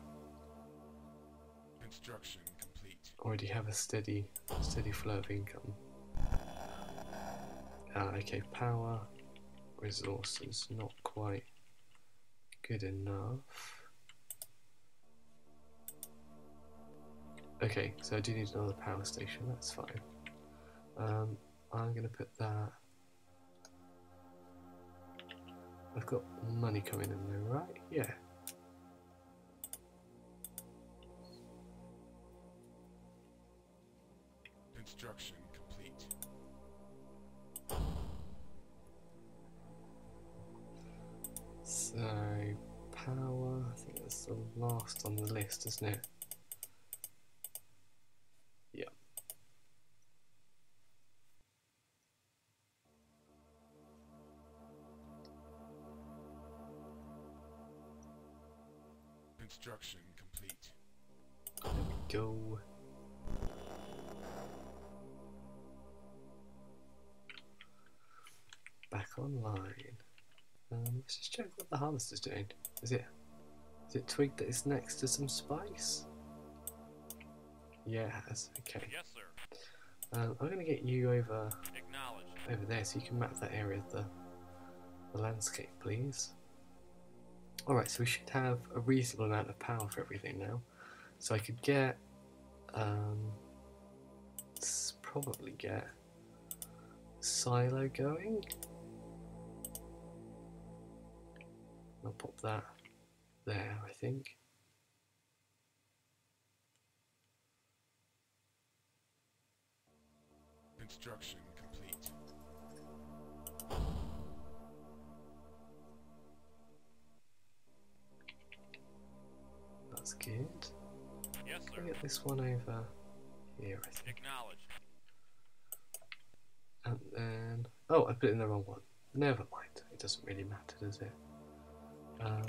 Construction complete. already have a steady steady flow of income. Ah, okay, power resources not quite good enough. Okay, so I do need another power station, that's fine. Um, I'm gonna put that I've got money coming in there, right? Yeah. Last on the list, isn't it? Yeah. Construction complete. There we go. Back online. Um, let's just check what the harvester's doing. Is it is it twig that is next to some spice? Yeah, it has. Okay. Yes, sir. Um, I'm gonna get you over over there so you can map that area of the, the landscape, please. Alright, so we should have a reasonable amount of power for everything now. So I could get, um, probably get silo going. I'll pop that there, I think. Construction complete. That's good. Yes, I'll sir. get this one over here, I think. Acknowledged. And then, oh, I put it in the wrong one. Never mind. It doesn't really matter, does it? Um,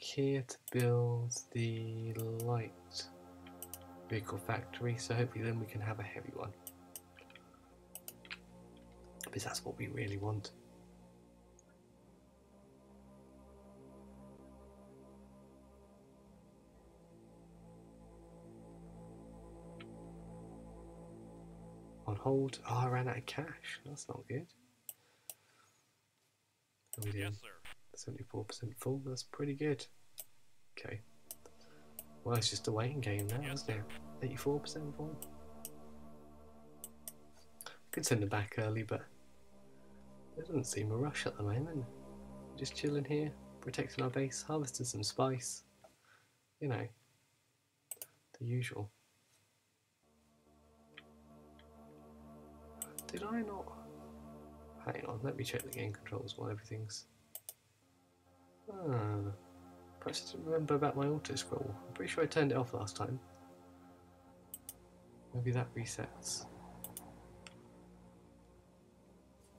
here to build the light vehicle factory. So hopefully, then we can have a heavy one. Because that's what we really want. On hold. Oh, I ran out of cash. That's not good. How we doing? Yes, sir. 74% full. That's pretty good. Okay. Well, it's just a waiting game now, Yes, isn't it? 84% full. Could send them back early, but there doesn't seem a rush at the moment. Just chilling here, protecting our base, harvesting some spice. You know, the usual. Did I not? Hang on, let me check the game controls while everything's. Ah, perhaps I didn't remember about my auto scroll. I'm pretty sure I turned it off last time. Maybe that resets.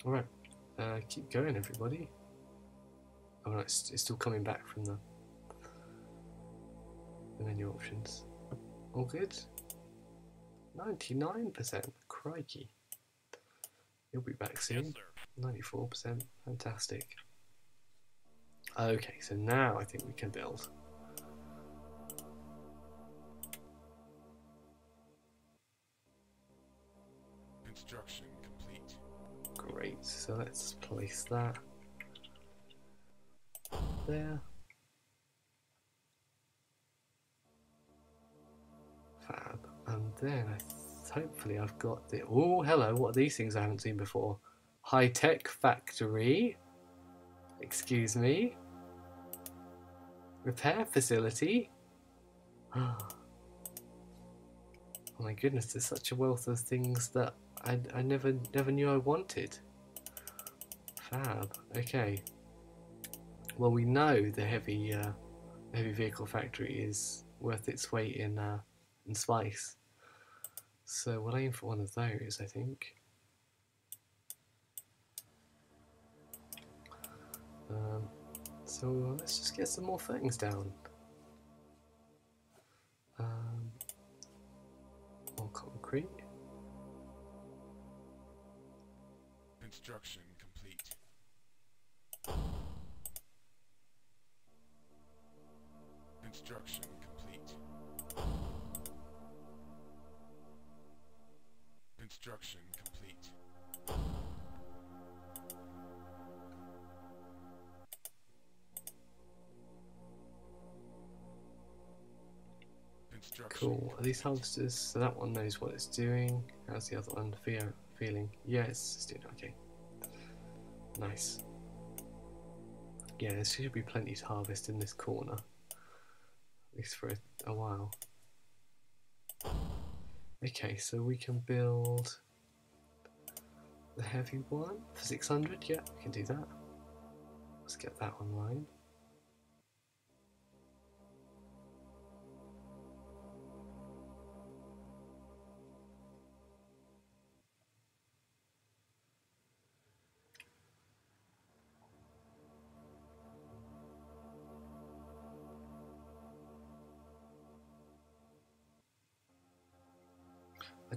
Alright, uh, keep going, everybody. Oh, no, it's, it's still coming back from the, the menu options. All good? 99%. Crikey. You'll be back soon. Yes, 94%. Fantastic. Okay, so now I think we can build. Construction complete. Great. So let's place that there. Fab. And then I th- hopefully I've got the. Oh, hello. What are these things I haven't seen before? High tech factory. Excuse me. Repair facility? Oh my goodness, there's such a wealth of things that I, I never never knew I wanted. Fab. Okay. Well, we know the heavy uh, heavy vehicle factory is worth its weight in uh, in spice. So we'll aim for one of those, I think. So let's just get some more things down. These harvesters? So that one knows what it's doing. How's the other one feel, feeling? Yes, it's, it's doing okay. Nice. Yeah, there should be plenty to harvest in this corner. At least for a, a while. Okay, so we can build the heavy one for 600. Yeah, we can do that. Let's get that online.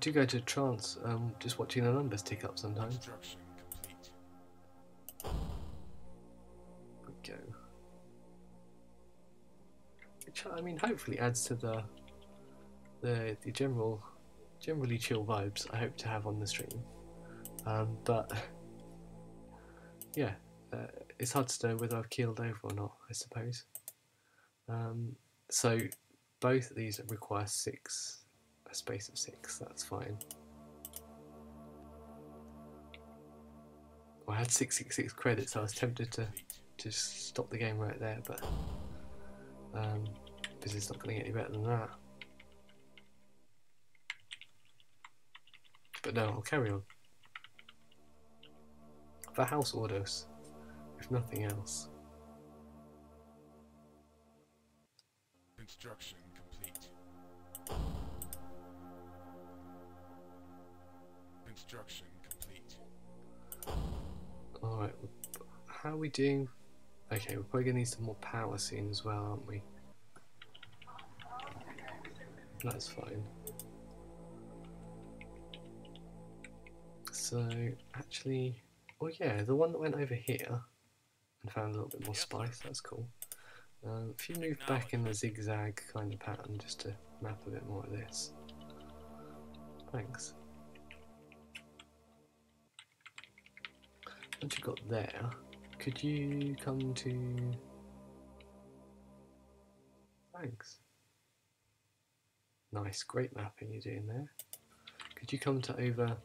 Do go to trance um, just watching the numbers tick up sometimes. We go. Which I mean, hopefully adds to the the the general generally chill vibes I hope to have on the stream. Um, but yeah, uh, it's hard to know whether I've keeled over or not. I suppose. Um, so both of these require six, a space of six. That's fine. I had six six six credits. I was tempted to just stop the game right there, but um, because it's not going to get any better than that. But no, I'll carry on. For house Ordos, if nothing else. Construction complete. Construction complete. Alright, how are we doing? Okay, we're probably going to need some more power soon as well, aren't we? That's fine. So, actually, oh yeah, the one that went over here and found a little bit more spice, that's cool. Um, if you move back in the zigzag kind of pattern just to map a bit more of this. Thanks. Once you got there, could you come to. Thanks. Nice, great mapping you're doing there. Could you come to over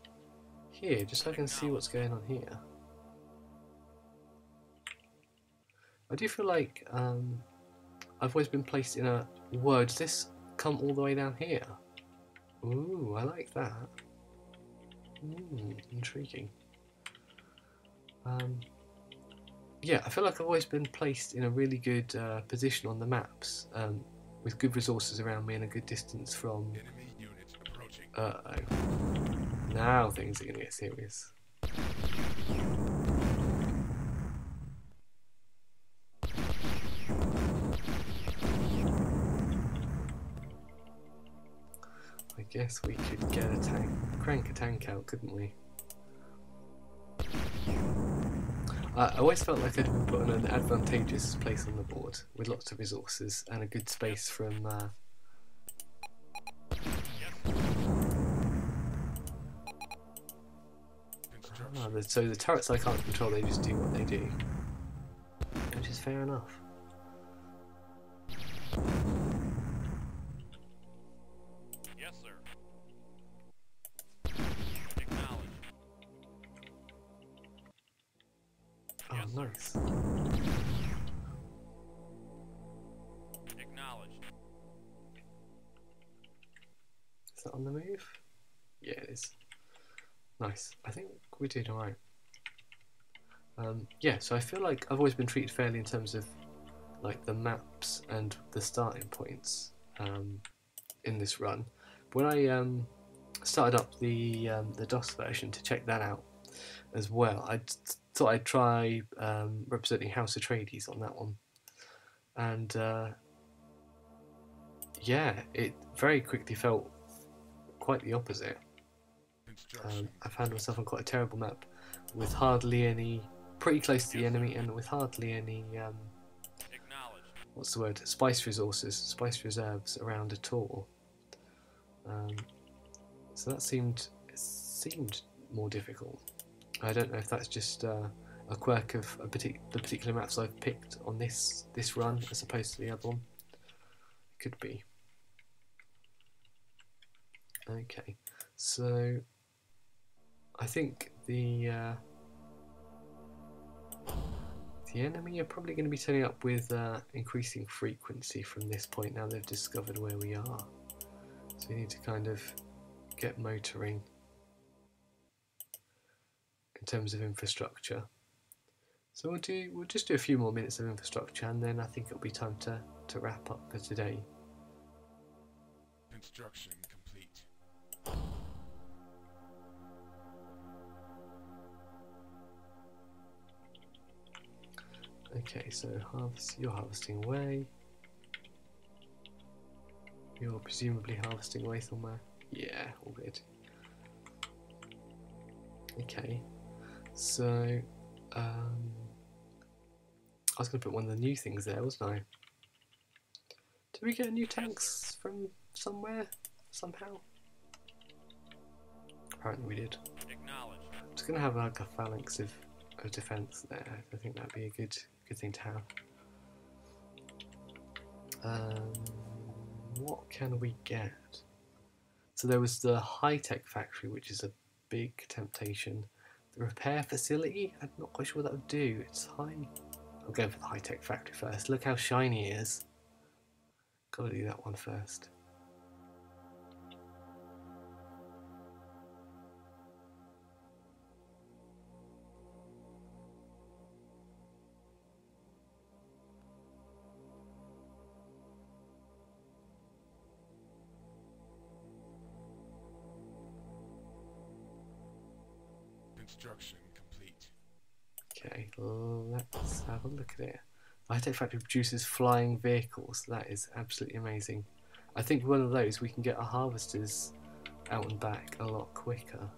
here, just so I can see what's going on here? I do feel like um, I've always been placed in a. word does this come all the way down here? Ooh, I like that. Hmm, intriguing. Um, yeah, I feel like I've always been placed in a really good uh, position on the maps, um, with good resources around me and a good distance from. Approaching. Uh oh. Now things are going to get serious. I guess we could get a tank, crank a tank out, couldn't we? I I always felt like I'd been put in an advantageous place on the board with lots of resources and a good space from. Uh. Ah, so the turrets I can't control, they just do what they do. Which is fair enough. We did alright. Um, yeah, so I feel like I've always been treated fairly in terms of like the maps and the starting points um, in this run. When I um, started up the um, the DOS version to check that out as well, I thought I'd try um, representing House Atreides on that one, and uh, yeah, it very quickly felt quite the opposite. Construction. Um, I found myself on quite a terrible map with hardly any, pretty close to the enemy, and with hardly any, um, what's the word, spice resources, spice reserves around at all. Um, so that seemed seemed more difficult. I don't know if that's just uh, a quirk of a partic- the particular maps I've picked on this this run as opposed to the other one. It Could be. Okay, so I think the uh, the enemy are probably going to be turning up with uh, increasing frequency from this point now they've discovered where we are. So we need to kind of get motoring in terms of infrastructure. So we'll do we'll just do a few more minutes of infrastructure and then I think it'll be time to, to wrap up for today. Construction Okay, so harvest you're harvesting away. You're presumably harvesting away somewhere. Yeah, all good. Okay, so um, I was going to put one of the new things there, wasn't I? Did we get new tanks from somewhere somehow? Apparently we did. Acknowledged. Just going to have like a phalanx of, of defense there. I think that'd be a good good thing to have. Um, what can we get? So there was the high tech factory, which is a big temptation. The repair facility, I'm not quite sure what that would do. It's high. I'll go for the high tech factory first. Look how shiny it is. Gotta do that one first. Have a it. The High Tech Factory produces flying vehicles. That is absolutely amazing. I think one of those we can get our harvesters out and back a lot quicker,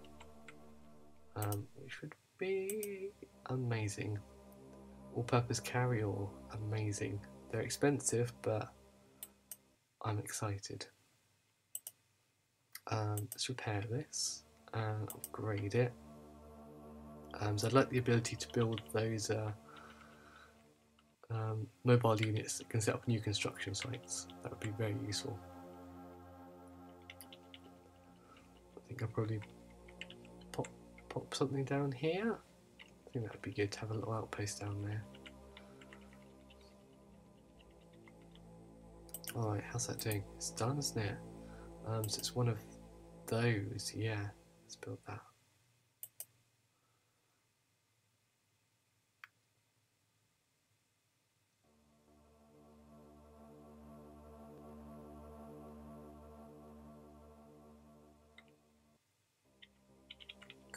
um, which would be amazing. All-purpose carry-all, amazing. They're expensive, but I'm excited. Um, let's repair this and upgrade it. Um, so I'd like the ability to build those uh, um, mobile units that can set up new construction sites. That would be very useful. I think I'll probably pop pop something down here. I think that would be good to have a little outpost down there. Alright, how's that doing? It's done, isn't it? Um, so it's one of those, yeah. Let's build that.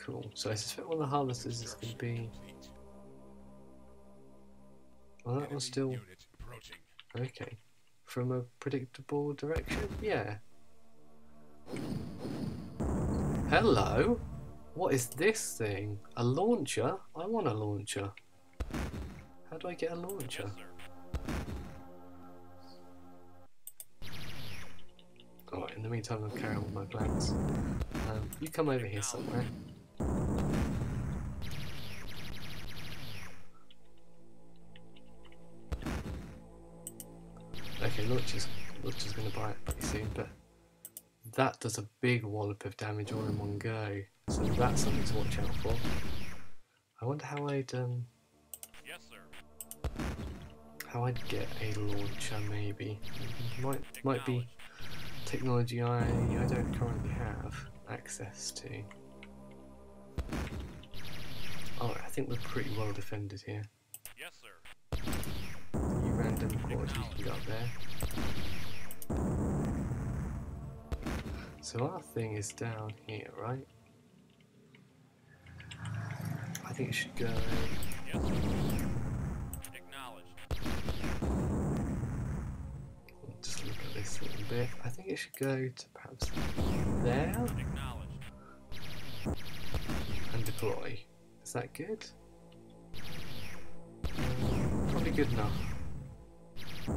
Cool. So I suspect one of the harvesters is going to be. Well, that was still okay. From a predictable direction, yeah. Hello. What is this thing? A launcher? I want a launcher. How do I get a launcher? Alright, in the meantime, I'll carry on with my plans. Um, you come over here somewhere. Okay, launcher's, is going to buy it pretty soon, but that does a big wallop of damage all in one go. So that's something to watch out for. I wonder how I'd um, Yes, sir. how I'd get a launcher maybe. Might might be technology I, I don't currently have access to. Alright, I think we're pretty well defended here. Up there. So our thing is down here, right? I think it should go. Just look at this little bit. I think it should go to perhaps there and deploy. Is that good? Probably good enough. Ah.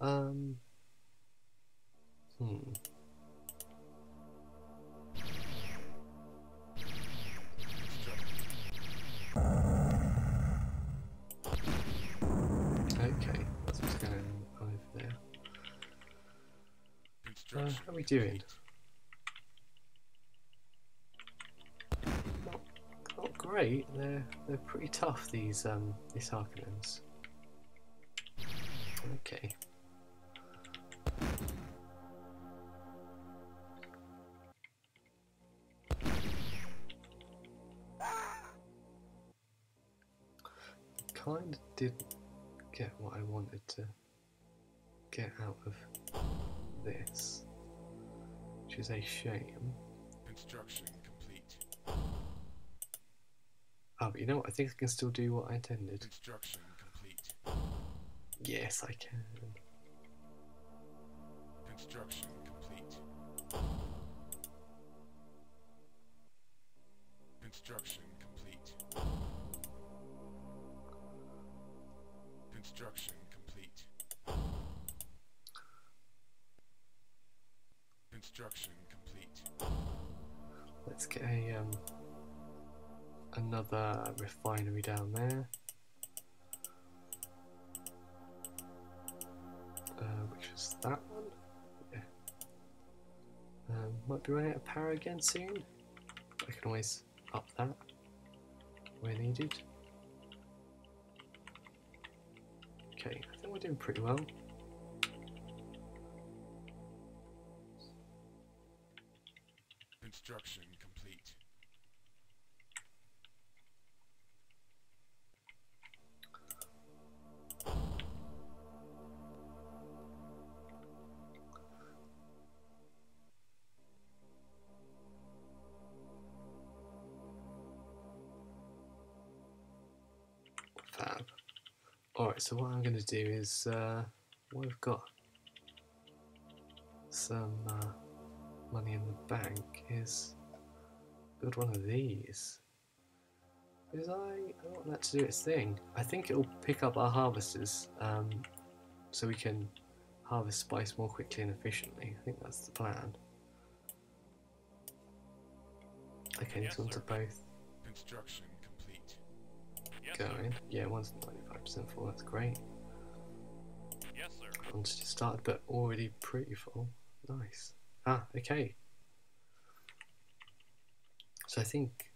Um. Hmm. Okay, that's what's going on over there. Uh, how are we doing? Not, not great. They're they're pretty tough. These um these Harkonnens. Okay. Kind of didn't get what I wanted to get out of this, which is a shame. Oh, but you know what? I think I can still do what I intended. Construction complete. Yes, I can. Construction complete. Construction complete. Construction complete. Construction complete. Let's get a um another refinery down there. Uh, which was that one? Yeah. Um, might be running out of power again soon. I can always up that where needed. Okay, I think we're doing pretty well. Construction so what I'm going to do is, uh, we've got some uh, money in the bank, is build one of these. Because I, I want that to do its thing. I think it'll pick up our harvesters um, so we can harvest spice more quickly and efficiently. I think that's the plan. Okay, Yes, one's sir. both Construction complete. Yes, going. Yeah, one's 95% full, that's great. Yes, sir. One's just started, but already pretty full. Nice. Ah, okay. So I think,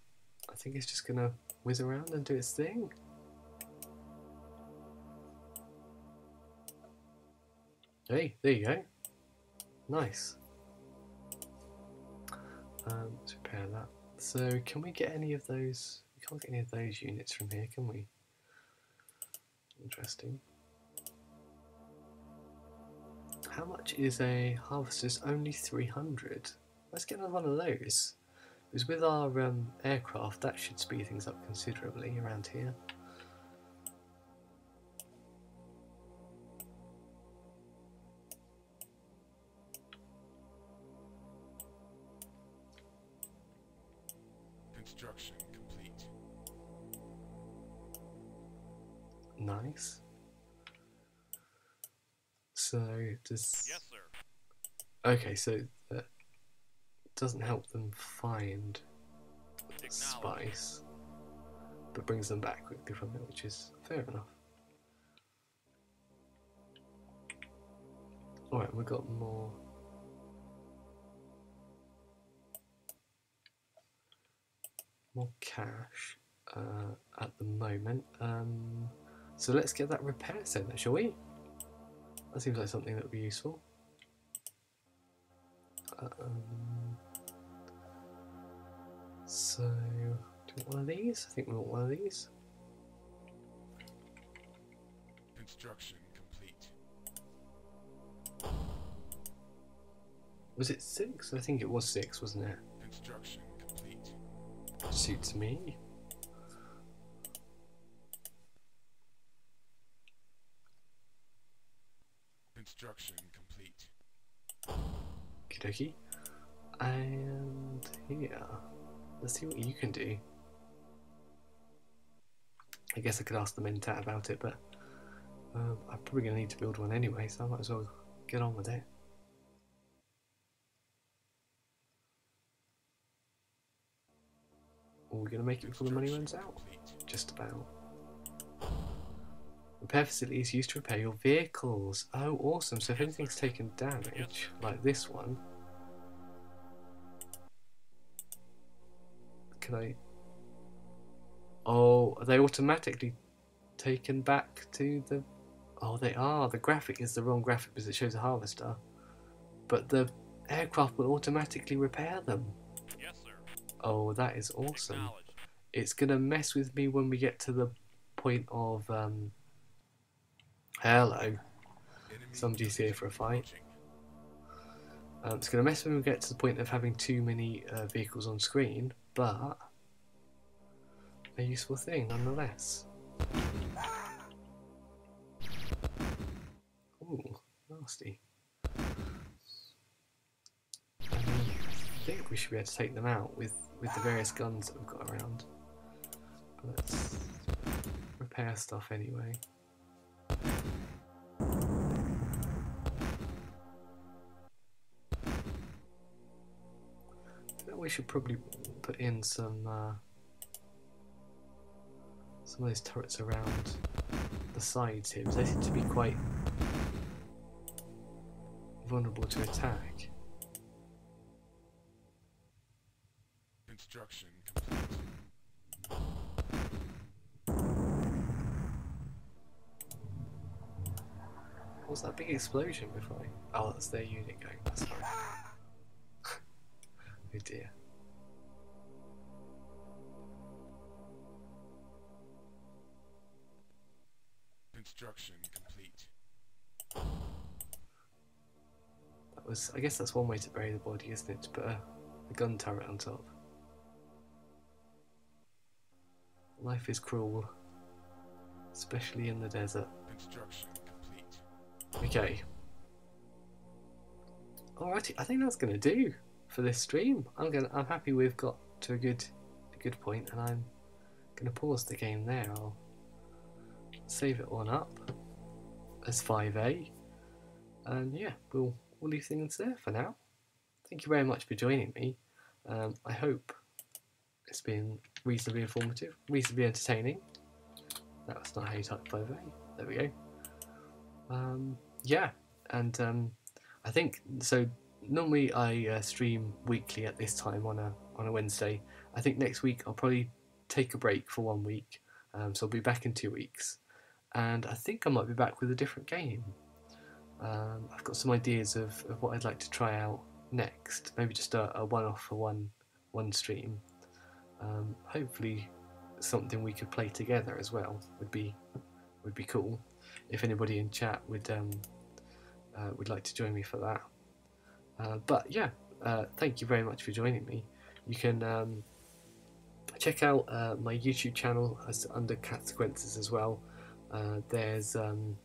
I think it's just gonna whiz around and do its thing. Hey, there you go. Nice. Um, let's repair that. So, can we get any of those? We can't get any of those units from here, can we? Interesting. How much is a harvester's? Only 300. Let's get another one of those. Because with our um, aircraft, that should speed things up considerably around here. Nice. So, does. Yes, sir. Okay, so that doesn't help them find spice, but brings them back quickly from it, which is fair enough. Alright, we've got more. More cash uh, at the moment. Um, So let's get that repair centre, shall we? That seems like something that would be useful. Um, so, do we want one of these? I think we want one of these. Construction complete. Was it six? I think it was six, wasn't it? Construction complete. Suits me. Construction complete. And here, let's see what you can do. I guess I could ask the Mentat about it, but um, I'm probably going to need to build one anyway, so I might as well get on with it. Are we going to make it before the money runs out? Just about. Repair facilities used to repair your vehicles. Oh, awesome. So if anything's taken damage, like this one, can I... Oh, are they automatically taken back to the... Oh, they are. The graphic is the wrong graphic because it shows a harvester. But the aircraft will automatically repair them. Yes, sir. Oh, that is awesome it's gonna mess with me when we get to the point of um hello Somebody's here for a fight. um, it's gonna mess when we get to the point of having too many uh, vehicles on screen but a useful thing nonetheless. Ooh, nasty. I think we should be able to take them out with with the various guns that we've got around. But let's repair stuff anyway we should probably put in some uh, some of those turrets around the sides here because they seem to be quite vulnerable to attack. Construction complete. What was that big explosion before? I... Oh, that's their unit going. That's fine. Oh dear. Construction complete. That was. I guess that's one way to bury the body, isn't it? To put a, a gun turret on top. Life is cruel, especially in the desert. Construction complete. Okay. Alrighty, I think that's gonna do for this stream. I'm gonna I'm happy we've got to a good a good point and I'm gonna pause the game there. I'll save it on up as 5A. And yeah, we'll we'll leave things there for now. Thank you very much for joining me. Um, I hope it's been reasonably informative, reasonably entertaining. That's not how you type 5A. There we go. Um, yeah, and um, I think so. Normally, I uh, stream weekly at this time on a on a Wednesday. I think next week I'll probably take a break for one week, um, so I'll be back in two weeks, and I think I might be back with a different game. Um, I've got some ideas of, of what I'd like to try out next. Maybe just a, a one-off for one one stream. Um, hopefully, something we could play together as well would be would be cool if anybody in chat would um, uh, would like to join me for that. Uh, but yeah, uh, thank you very much for joining me. You can um, check out uh, my YouTube channel as under Catsequences as well. Uh, there's um,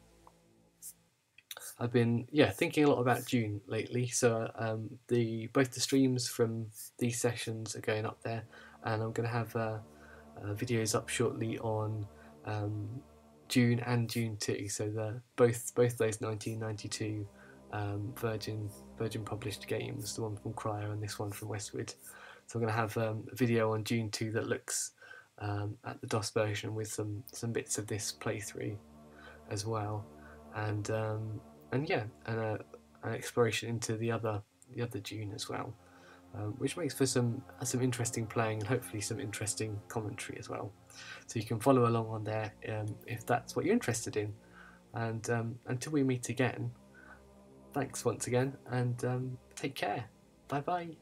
I've been yeah thinking a lot about Dune lately. So um, the both the streams from these sessions are going up there, and I'm going to have uh, uh, videos up shortly on um, Dune and Dune 2. So the both both those 1992 um, Virgin Virgin published games, the one from Cryo and this one from Westwood. So I'm going to have um, a video on Dune 2 that looks um, at the DOS version with some some bits of this playthrough as well, and um, and yeah, and a, an exploration into the other the other Dune as well. um, which makes for some some interesting playing and hopefully some interesting commentary as well. So you can follow along on there um, if that's what you're interested in. And until we meet again, thanks once again, and um, take care. Bye bye.